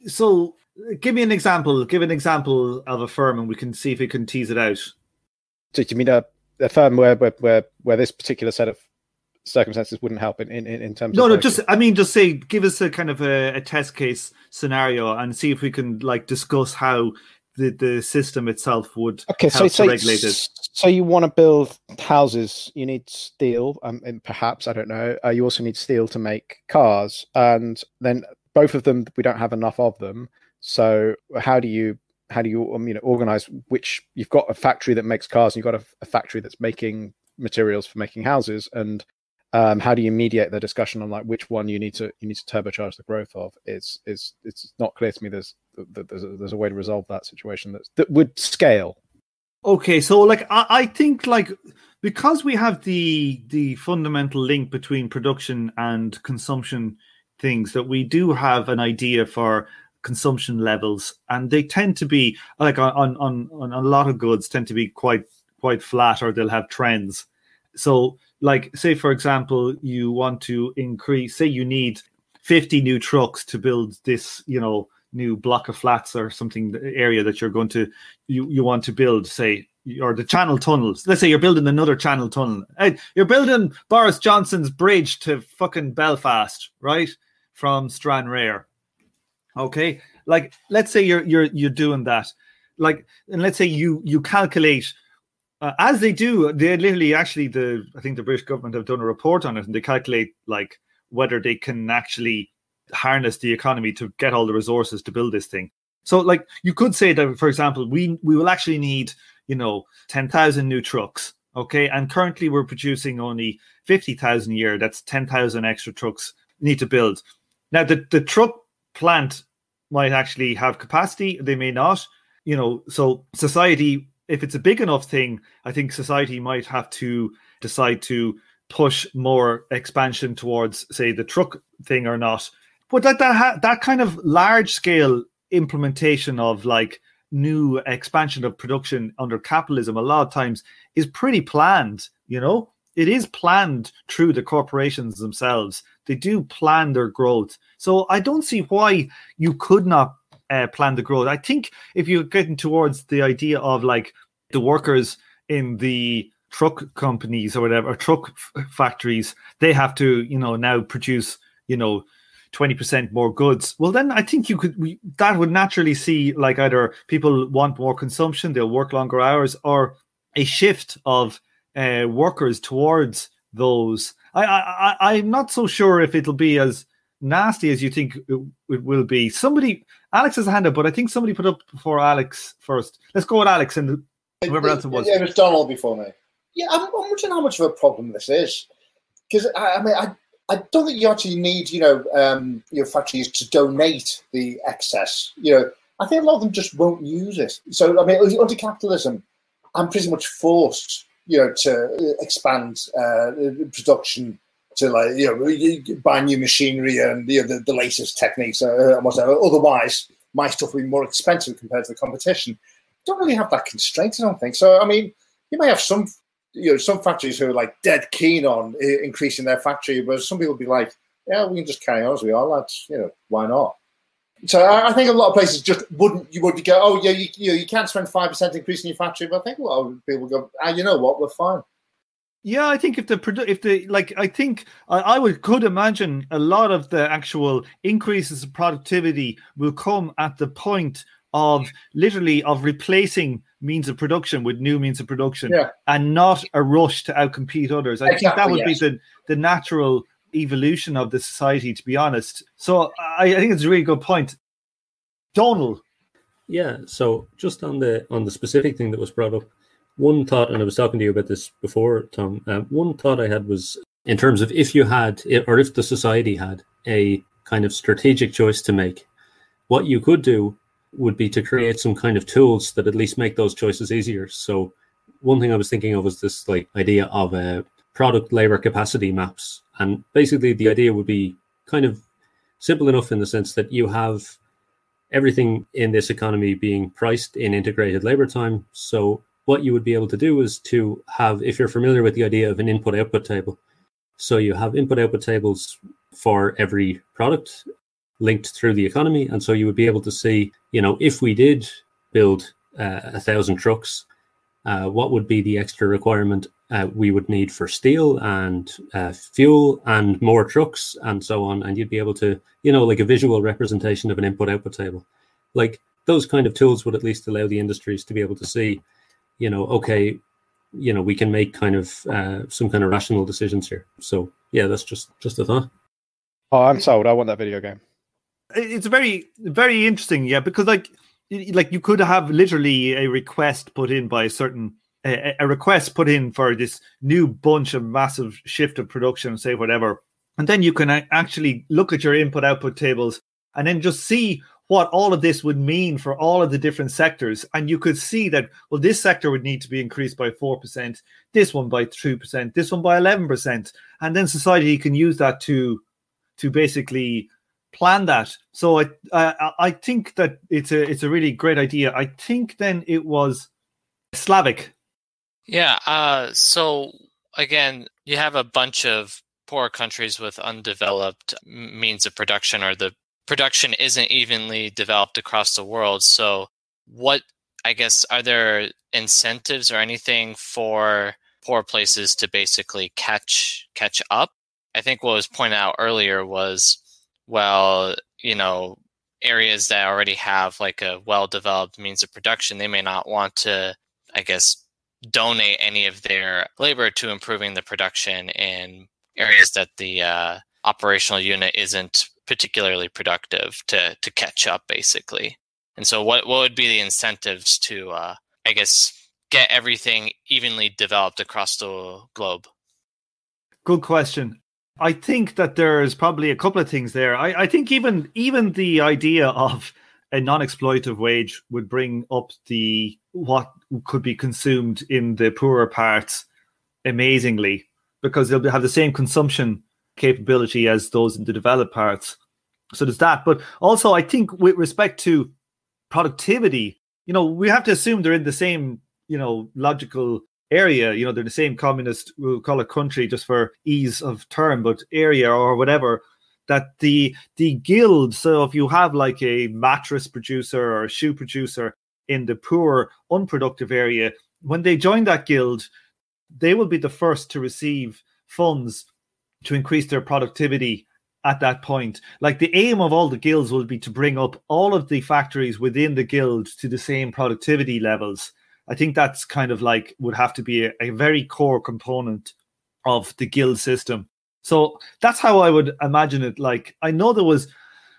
Speaker 1: So give me an example give an example of a firm and we can see if we can tease it out.
Speaker 3: So you mean a a firm where, where where where this particular set of circumstances wouldn't help in in, in terms
Speaker 1: no
Speaker 3: of
Speaker 1: no just i mean just say give us a kind of a, a, test case scenario and see if we can like discuss how the the system itself would
Speaker 3: okay so, so regulate it so you want to build houses you need steel um, and perhaps i don't know uh, you also need steel to make cars and then both of them we don't have enough of them. So how do you how do you um, you know organize which you've got a factory that makes cars and you've got a, a factory that's making materials for making houses and um, how do you mediate the discussion on like which one you need to you need to turbocharge the growth of is is it's not clear to me there's there's a, there's a way to resolve that situation that that would scale
Speaker 1: okay so like I, I think like because we have the the fundamental link between production and consumption things that we do have an idea for consumption levels, and they tend to be like on on on a lot of goods tend to be quite quite flat, or they'll have trends. So, like say for example, you want to increase. Say you need fifty new trucks to build this, you know, new block of flats or something area that you're going to you you want to build. Say or the channel tunnels. Let's say you're building another channel tunnel. You're building Boris Johnson's bridge to fucking Belfast, right? From Stranraer. Okay, like let's say you're you're you're doing that, like, and let's say you you calculate uh, as they do. They literally actually the I think the British government have done a report on it, and they calculate like whether they can actually harness the economy to get all the resources to build this thing. So, like, you could say that, for example, we we will actually need you know, 10,000 new trucks. Okay. And currently we're producing only 50,000 a year. That's 10,000 extra trucks need to build. Now, the, the truck plant might actually have capacity, they may not. You know, so society, if it's a big enough thing, I think society might have to decide to push more expansion towards, say, the truck thing or not. But that that ha- that kind of large scale implementation of like new expansion of production under capitalism a lot of times is pretty planned you know? It is planned through the corporations themselves. They do plan their growth. So i don't see why you could not uh, plan the growth i think if you're getting towards the idea of like the workers in the truck companies or whatever or truck f- factories they have to you know now produce you know 20% more goods. Well then i think you could we, that would naturally see like either people want more consumption they'll work longer hours or a shift of uh, workers towards those. I, I i'm not so sure if it'll be as nasty as you think it, it will be. Somebody alex has a hand up but i think somebody put up before alex first let's go with alex and whoever else it was
Speaker 2: yeah it was donald before me yeah i'm, I'm wondering how much of a problem this is because I, I mean i I don't think you actually need, you know, um, your factories to donate the excess. You know, I think a lot of them just won't use it. So, I mean, under capitalism, I'm pretty much forced, you know, to expand uh, production to like, you know, buy new machinery and you know, the, the latest techniques uh, and whatever. Otherwise, my stuff will be more expensive compared to the competition. Don't really have that constraint, I don't think. So, I mean, you may have some you know some factories who are like dead keen on increasing their factory, but some people will be like, yeah, we can just carry on as we are, lads. You know, why not? So I, I think a lot of places just wouldn't. You would go, oh yeah, you you, know, you can't spend five percent increase in your factory, but I think a lot of people go, ah, you know what, we're fine.
Speaker 1: Yeah, I think if the produ- if the like, I think I, I would could imagine a lot of the actual increases of productivity will come at the point of literally of replacing means of production with new means of production
Speaker 2: yeah.
Speaker 1: and not a rush to outcompete others. I exactly, think that would yes. be the, the natural evolution of the society, to be honest. So I, I think it's a really good point. Donald.
Speaker 6: Yeah, so just on the on the specific thing that was brought up, one thought, and I was talking to you about this before, Tom. Uh, one thought I had was in terms of if you had, or if the society had a kind of strategic choice to make, what you could do would be to create some kind of tools that at least make those choices easier. So one thing I was thinking of was this like idea of uh, product labor capacity maps, and basically the idea would be kind of simple enough in the sense that you have everything in this economy being priced in integrated labor time. So what you would be able to do is to have, if you're familiar with the idea of an input output table, so you have input output tables for every product linked through the economy. And so you would be able to see, you know, if we did build uh, a thousand trucks, uh, what would be the extra requirement uh, we would need for steel and uh, fuel and more trucks and so on. And you'd be able to, you know, like a visual representation of an input output table. Like those kind of tools would at least allow the industries to be able to see, you know, okay, you know, we can make kind of uh, some kind of rational decisions here. So yeah, that's just just a thought.
Speaker 3: Oh, I'm sold. I want that video game
Speaker 1: it's very very interesting yeah because like like you could have literally a request put in by a certain a, a request put in for this new bunch of massive shift of production say whatever and then you can actually look at your input output tables and then just see what all of this would mean for all of the different sectors and you could see that well this sector would need to be increased by 4% this one by 2% this one by 11% and then society can use that to to basically plan that. So I, I I think that it's a it's a really great idea. I think then it was Slavic.
Speaker 7: Yeah. Uh, so again, you have a bunch of poor countries with undeveloped means of production, or the production isn't evenly developed across the world. So, what I guess are there incentives or anything for poor places to basically catch catch up? I think what was pointed out earlier was, well, you know, areas that already have like a well developed means of production, they may not want to, I guess, donate any of their labor to improving the production in areas that the uh, operational unit isn't particularly productive to to catch up, basically. And so, what what would be the incentives to, uh, I guess, get everything evenly developed across the globe?
Speaker 1: Good question. I think that there's probably a couple of things there. I, I think even even the idea of a non-exploitative wage would bring up the what could be consumed in the poorer parts amazingly because they'll have the same consumption capability as those in the developed parts. So there's that. But also, I think with respect to productivity, you know, we have to assume they're in the same, you know, logical area. You know, they're the same communist, we'll call it country just for ease of term, but area or whatever. That the the guild. So if you have like a mattress producer or a shoe producer in the poor, unproductive area, when they join that guild, they will be the first to receive funds to increase their productivity at that point. Like the aim of all the guilds will be to bring up all of the factories within the guild to the same productivity levels. I think that's kind of like would have to be a, a very core component of the guild system. So that's how I would imagine it. Like I know there was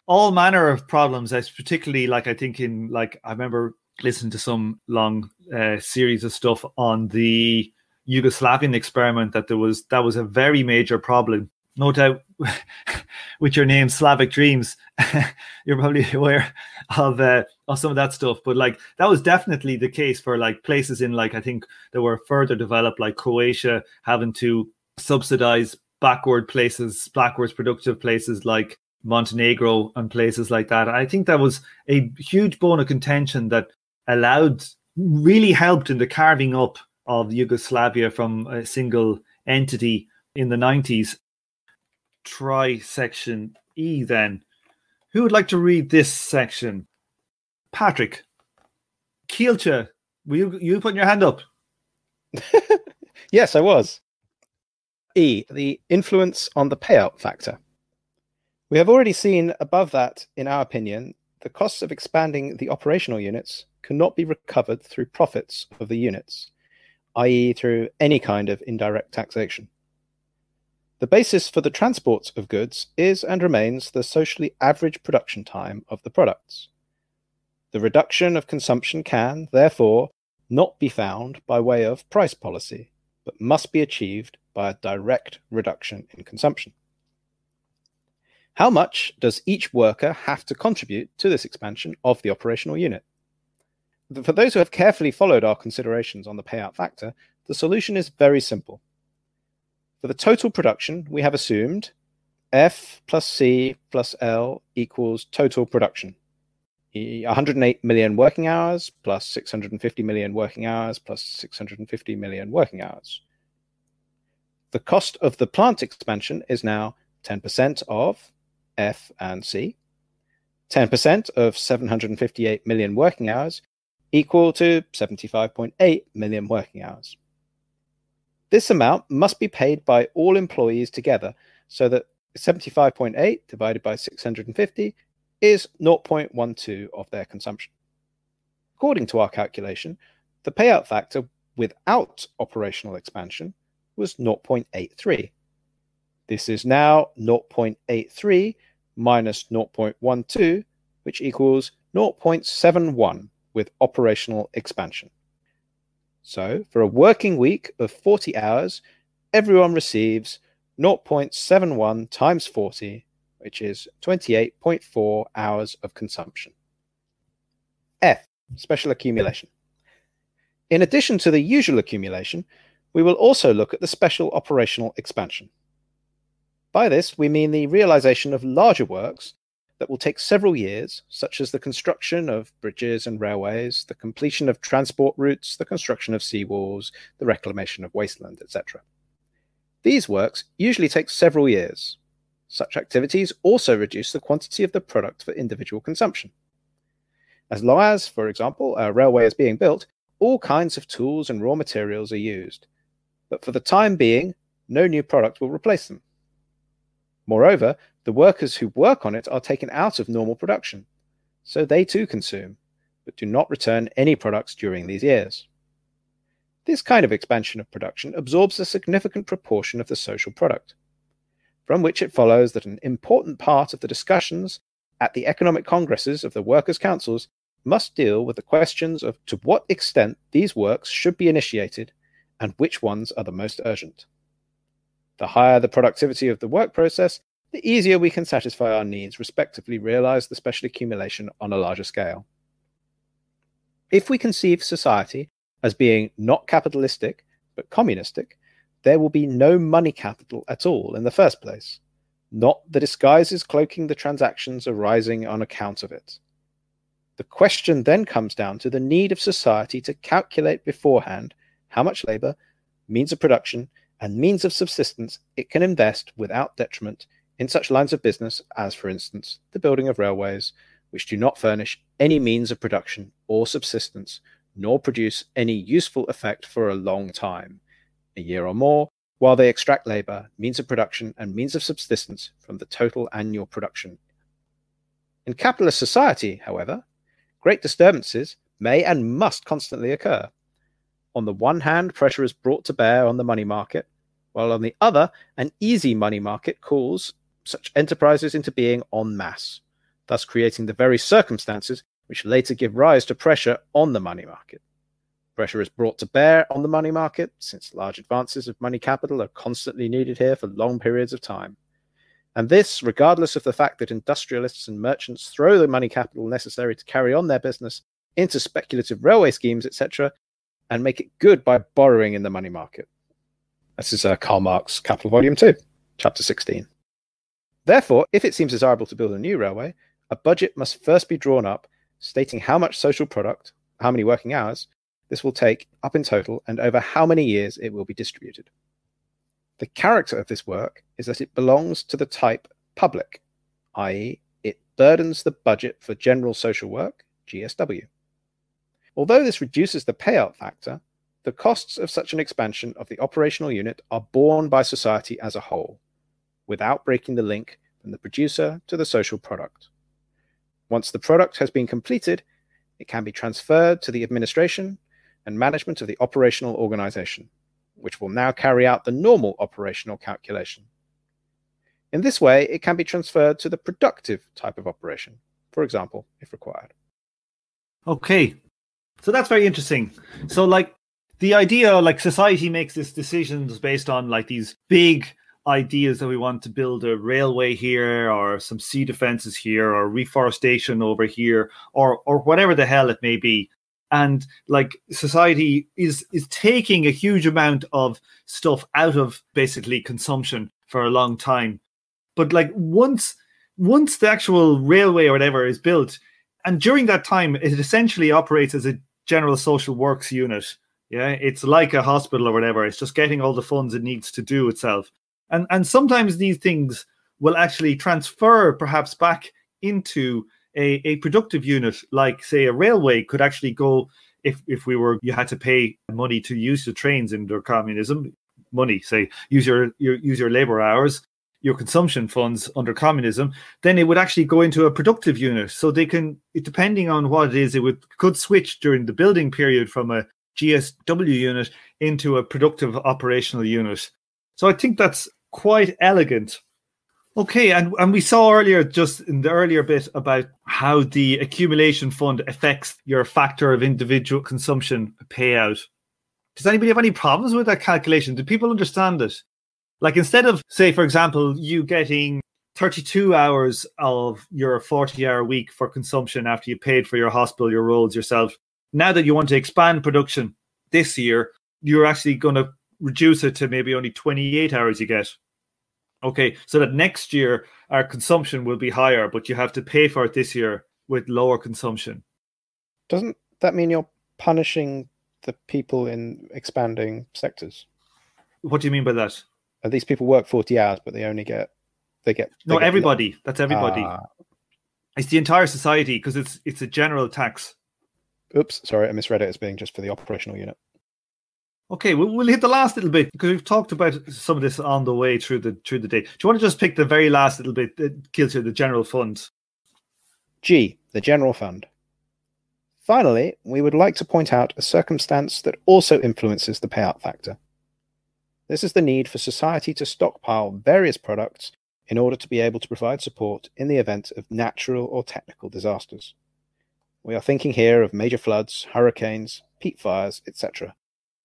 Speaker 1: all manner of problems, as particularly like I think in like I remember listening to some long uh, series of stuff on the Yugoslavian experiment that there was that was a very major problem. No doubt, [laughs] with your name Slavic Dreams, [laughs] you're probably aware of uh, of some of that stuff. But like that was definitely the case for like places in like I think that were further developed, like Croatia, having to subsidize backward places, backwards productive places like Montenegro and places like that. I think that was a huge bone of contention that allowed really helped in the carving up of Yugoslavia from a single entity in the 90s. Try section E then. Who would like to read this section? Patrick. Kielce, were you, you putting your hand up? [laughs]
Speaker 3: yes, I was. E, the influence on the payout factor. We have already seen above that, in our opinion, the costs of expanding the operational units cannot be recovered through profits of the units i.e., through any kind of indirect taxation. The basis for the transport of goods is and remains the socially average production time of the products. The reduction of consumption can, therefore, not be found by way of price policy, but must be achieved by a direct reduction in consumption. How much does each worker have to contribute to this expansion of the operational unit? For those who have carefully followed our considerations on the payout factor, the solution is very simple. For the total production, we have assumed F plus C plus L equals total production. 108 million working hours plus 650 million working hours plus 650 million working hours. The cost of the plant expansion is now 10% of F and C, 10% of 758 million working hours equal to 75.8 million working hours. This amount must be paid by all employees together so that 75.8 divided by 650 is 0.12 of their consumption. According to our calculation, the payout factor without operational expansion was 0.83. This is now 0.83 minus 0.12, which equals 0.71 with operational expansion. So, for a working week of 40 hours, everyone receives 0.71 times 40, which is 28.4 hours of consumption. F, special accumulation. In addition to the usual accumulation, we will also look at the special operational expansion. By this, we mean the realization of larger works that will take several years, such as the construction of bridges and railways, the completion of transport routes, the construction of seawalls, the reclamation of wasteland, etc. These works usually take several years. Such activities also reduce the quantity of the product for individual consumption. As long as, for example, a railway is being built, all kinds of tools and raw materials are used. But for the time being, no new product will replace them. Moreover, the workers who work on it are taken out of normal production, so they too consume, but do not return any products during these years. This kind of expansion of production absorbs a significant proportion of the social product, from which it follows that an important part of the discussions at the economic congresses of the workers' councils must deal with the questions of to what extent these works should be initiated and which ones are the most urgent. The higher the productivity of the work process, the easier we can satisfy our needs, respectively, realize the special accumulation on a larger scale. If we conceive society as being not capitalistic, but communistic, there will be no money capital at all in the first place, not the disguises cloaking the transactions arising on account of it. The question then comes down to the need of society to calculate beforehand how much labor, means of production, and means of subsistence it can invest without detriment in such lines of business as, for instance, the building of railways, which do not furnish any means of production or subsistence, nor produce any useful effect for a long time, a year or more, while they extract labor, means of production, and means of subsistence from the total annual production. In capitalist society, however, great disturbances may and must constantly occur. On the one hand, pressure is brought to bear on the money market, while on the other, an easy money market calls such enterprises into being en masse, thus creating the very circumstances which later give rise to pressure on the money market. Pressure is brought to bear on the money market since large advances of money capital are constantly needed here for long periods of time. And this, regardless of the fact that industrialists and merchants throw the money capital necessary to carry on their business into speculative railway schemes, etc., and make it good by borrowing in the money market. This is uh, Karl Marx, Capital Volume 2, Chapter 16. Therefore, if it seems desirable to build a new railway, a budget must first be drawn up stating how much social product, how many working hours, this will take up in total and over how many years it will be distributed. The character of this work is that it belongs to the type public, i.e., it burdens the budget for general social work, GSW. Although this reduces the payout factor, the costs of such an expansion of the operational unit are borne by society as a whole, without breaking the link from the producer to the social product. Once the product has been completed, it can be transferred to the administration and management of the operational organization, which will now carry out the normal operational calculation. In this way, it can be transferred to the productive type of operation, for example, if required.
Speaker 1: Okay. So that's very interesting. So like the idea like society makes these decisions based on like these big ideas that we want to build a railway here or some sea defenses here or reforestation over here or or whatever the hell it may be and like society is is taking a huge amount of stuff out of basically consumption for a long time but like once once the actual railway or whatever is built and during that time it essentially operates as a general social works unit yeah? It's like a hospital or whatever it's just getting all the funds it needs to do itself. And and sometimes these things will actually transfer perhaps back into a, a productive unit like say a railway could actually go if if we were you had to pay money to use the trains under communism money say use your, your use your labor hours your consumption funds under communism then it would actually go into a productive unit so they can depending on what it is it would could switch during the building period from a gsw unit into a productive operational unit so i think that's quite elegant Okay, and, and we saw earlier, just in the earlier bit, about how the accumulation fund affects your factor of individual consumption payout. Does anybody have any problems with that calculation? Do people understand it? Like instead of, say, for example, you getting 32 hours of your 40 hour week for consumption after you paid for your hospital, your roads yourself, now that you want to expand production this year, you're actually going to reduce it to maybe only 28 hours you get Okay, so that next year our consumption will be higher, but you have to pay for it this year with lower consumption.
Speaker 3: Doesn't that mean you're punishing the people in expanding sectors?
Speaker 1: What do you mean by that?
Speaker 3: Uh, these people work 40 hours, but they only get they get they
Speaker 1: No,
Speaker 3: get-
Speaker 1: everybody. That's everybody.
Speaker 3: Ah,
Speaker 1: it's the entire society because it's it's a general tax.
Speaker 3: oops, sorry, I misread it as being just for the operational unit.
Speaker 1: Okay, we'll, we'll hit the last little bit because we've talked about some of this on the way through the through the day. Do you want to just pick the very last little bit that kills you the general fund?
Speaker 3: G, the general fund. Finally, we would like to point out a circumstance that also influences the payout factor. This is the need for society to stockpile various products in order to be able to provide support in the event of natural or technical disasters. We are thinking here of major floods, hurricanes, peat fires, etc.,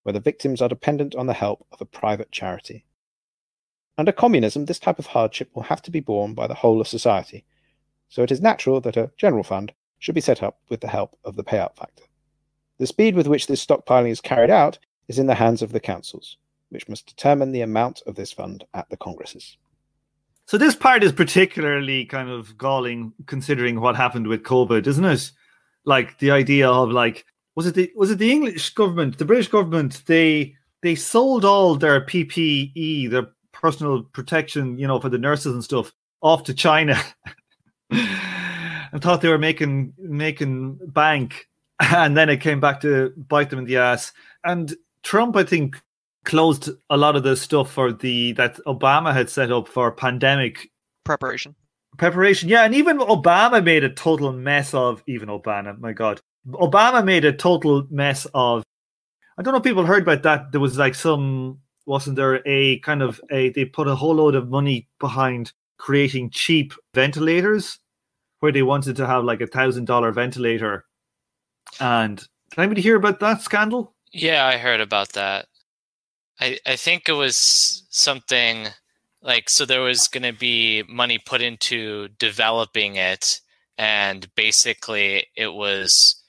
Speaker 3: where the victims are dependent on the help of a private charity. Under communism, this type of hardship will have to be borne by the whole of society, so it is natural that a general fund should be set up with the help of the payout factor. The speed with which this stockpiling is carried out is in the hands of the councils, which must determine the amount of this fund at the congresses.
Speaker 1: So this part is particularly kind of galling considering what happened with COVID, isn't it? Like the idea of like was it the was it the English government, the British government, they they sold all their PPE, their personal protection, you know, for the nurses and stuff off to China. [laughs] and thought they were making making bank and then it came back to bite them in the ass. And Trump, I think, closed a lot of the stuff for the that Obama had set up for pandemic
Speaker 4: Preparation.
Speaker 1: preparation. Yeah, and even Obama made a total mess of even Obama. My God, Obama made a total mess of. I don't know if people heard about that. There was like some wasn't there a kind of a they put a whole load of money behind creating cheap ventilators, where they wanted to have like a thousand dollar ventilator. And did anybody hear about that scandal?
Speaker 7: Yeah, I heard about that. I I think it was something like so there was going to be money put into developing it and basically it was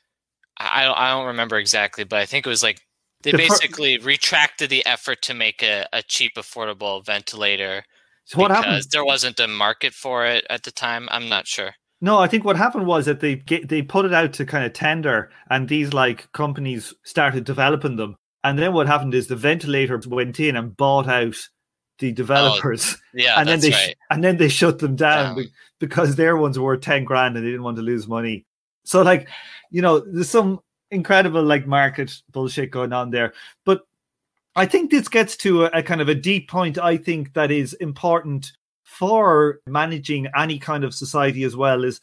Speaker 7: I I don't remember exactly but I think it was like they basically retracted the effort to make a, a cheap affordable ventilator
Speaker 1: So what
Speaker 7: because
Speaker 1: happened?
Speaker 7: there wasn't a market for it at the time. I'm not sure.
Speaker 1: No, I think what happened was that they get, they put it out to kind of tender, and these like companies started developing them. And then what happened is the ventilators went in and bought out the oh, developers,
Speaker 7: Yeah,
Speaker 1: and then they sh-
Speaker 7: right.
Speaker 1: and then they shut them down
Speaker 7: Down.
Speaker 1: be- because their ones were worth ten grand and they didn't want to lose money. So like, you know, there's some incredible like market bullshit going on there. But I think this gets to a, a kind of a deep point. I think that is important for managing any kind of society as well is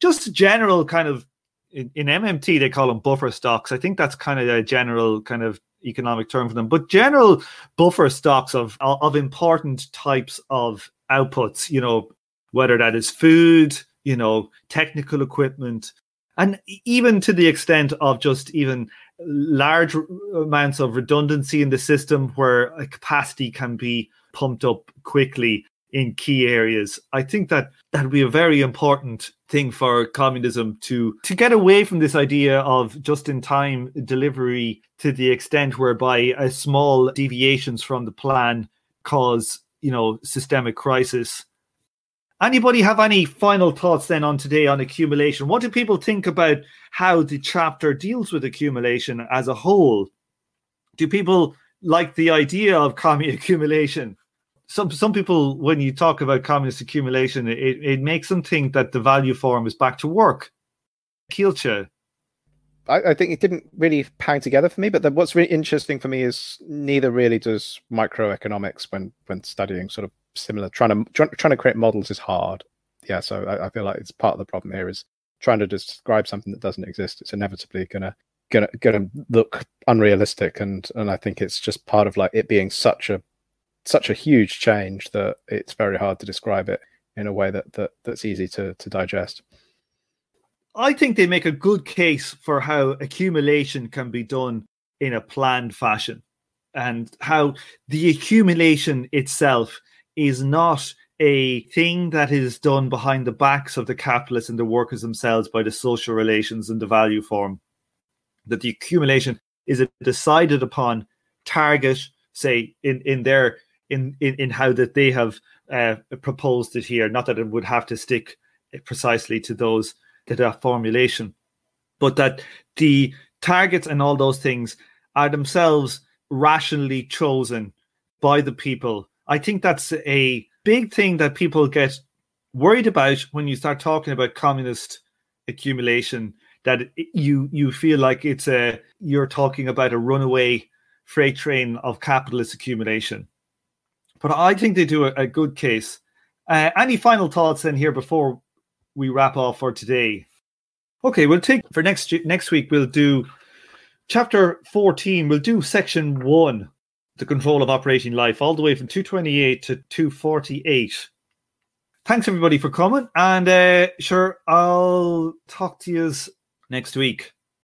Speaker 1: just general kind of in, in MMT they call them buffer stocks. I think that's kind of a general kind of economic term for them, but general buffer stocks of of important types of outputs. You know, whether that is food, you know, technical equipment, and even to the extent of just even large amounts of redundancy in the system where capacity can be pumped up quickly in key areas. I think that that would be a very important thing for communism to to get away from this idea of just in time delivery to the extent whereby a small deviations from the plan cause, you know, systemic crisis. Anybody have any final thoughts then on today on accumulation? What do people think about how the chapter deals with accumulation as a whole? Do people like the idea of commie [laughs] accumulation? Some some people, when you talk about communist accumulation, it, it makes them think that the value form is back to work. Kielce.
Speaker 3: I, I think it didn't really hang together for me. But what's really interesting for me is neither really does microeconomics when when studying sort of similar. Trying to try, trying to create models is hard. Yeah, so I, I feel like it's part of the problem here is trying to describe something that doesn't exist. It's inevitably gonna gonna gonna look unrealistic, and and I think it's just part of like it being such a such a huge change that it's very hard to describe it in a way that, that that's easy to to digest.
Speaker 1: I think they make a good case for how accumulation can be done in a planned fashion and how the accumulation itself is not a thing that is done behind the backs of the capitalists and the workers themselves by the social relations and the value form. That the accumulation is a decided upon target, say in, in their in in, in how that they have uh, proposed it here. Not that it would have to stick precisely to those that formulation, but that the targets and all those things are themselves rationally chosen by the people. I think that's a big thing that people get worried about when you start talking about communist accumulation that you you feel like it's a you're talking about a runaway freight train of capitalist accumulation but i think they do a, a good case. Uh, any final thoughts in here before we wrap off for today? Okay we'll take for next next week we'll do chapter 14 we'll do section 1 the control of operating life all the way from 228 to 248 thanks everybody for coming and uh, sure i'll talk to you next week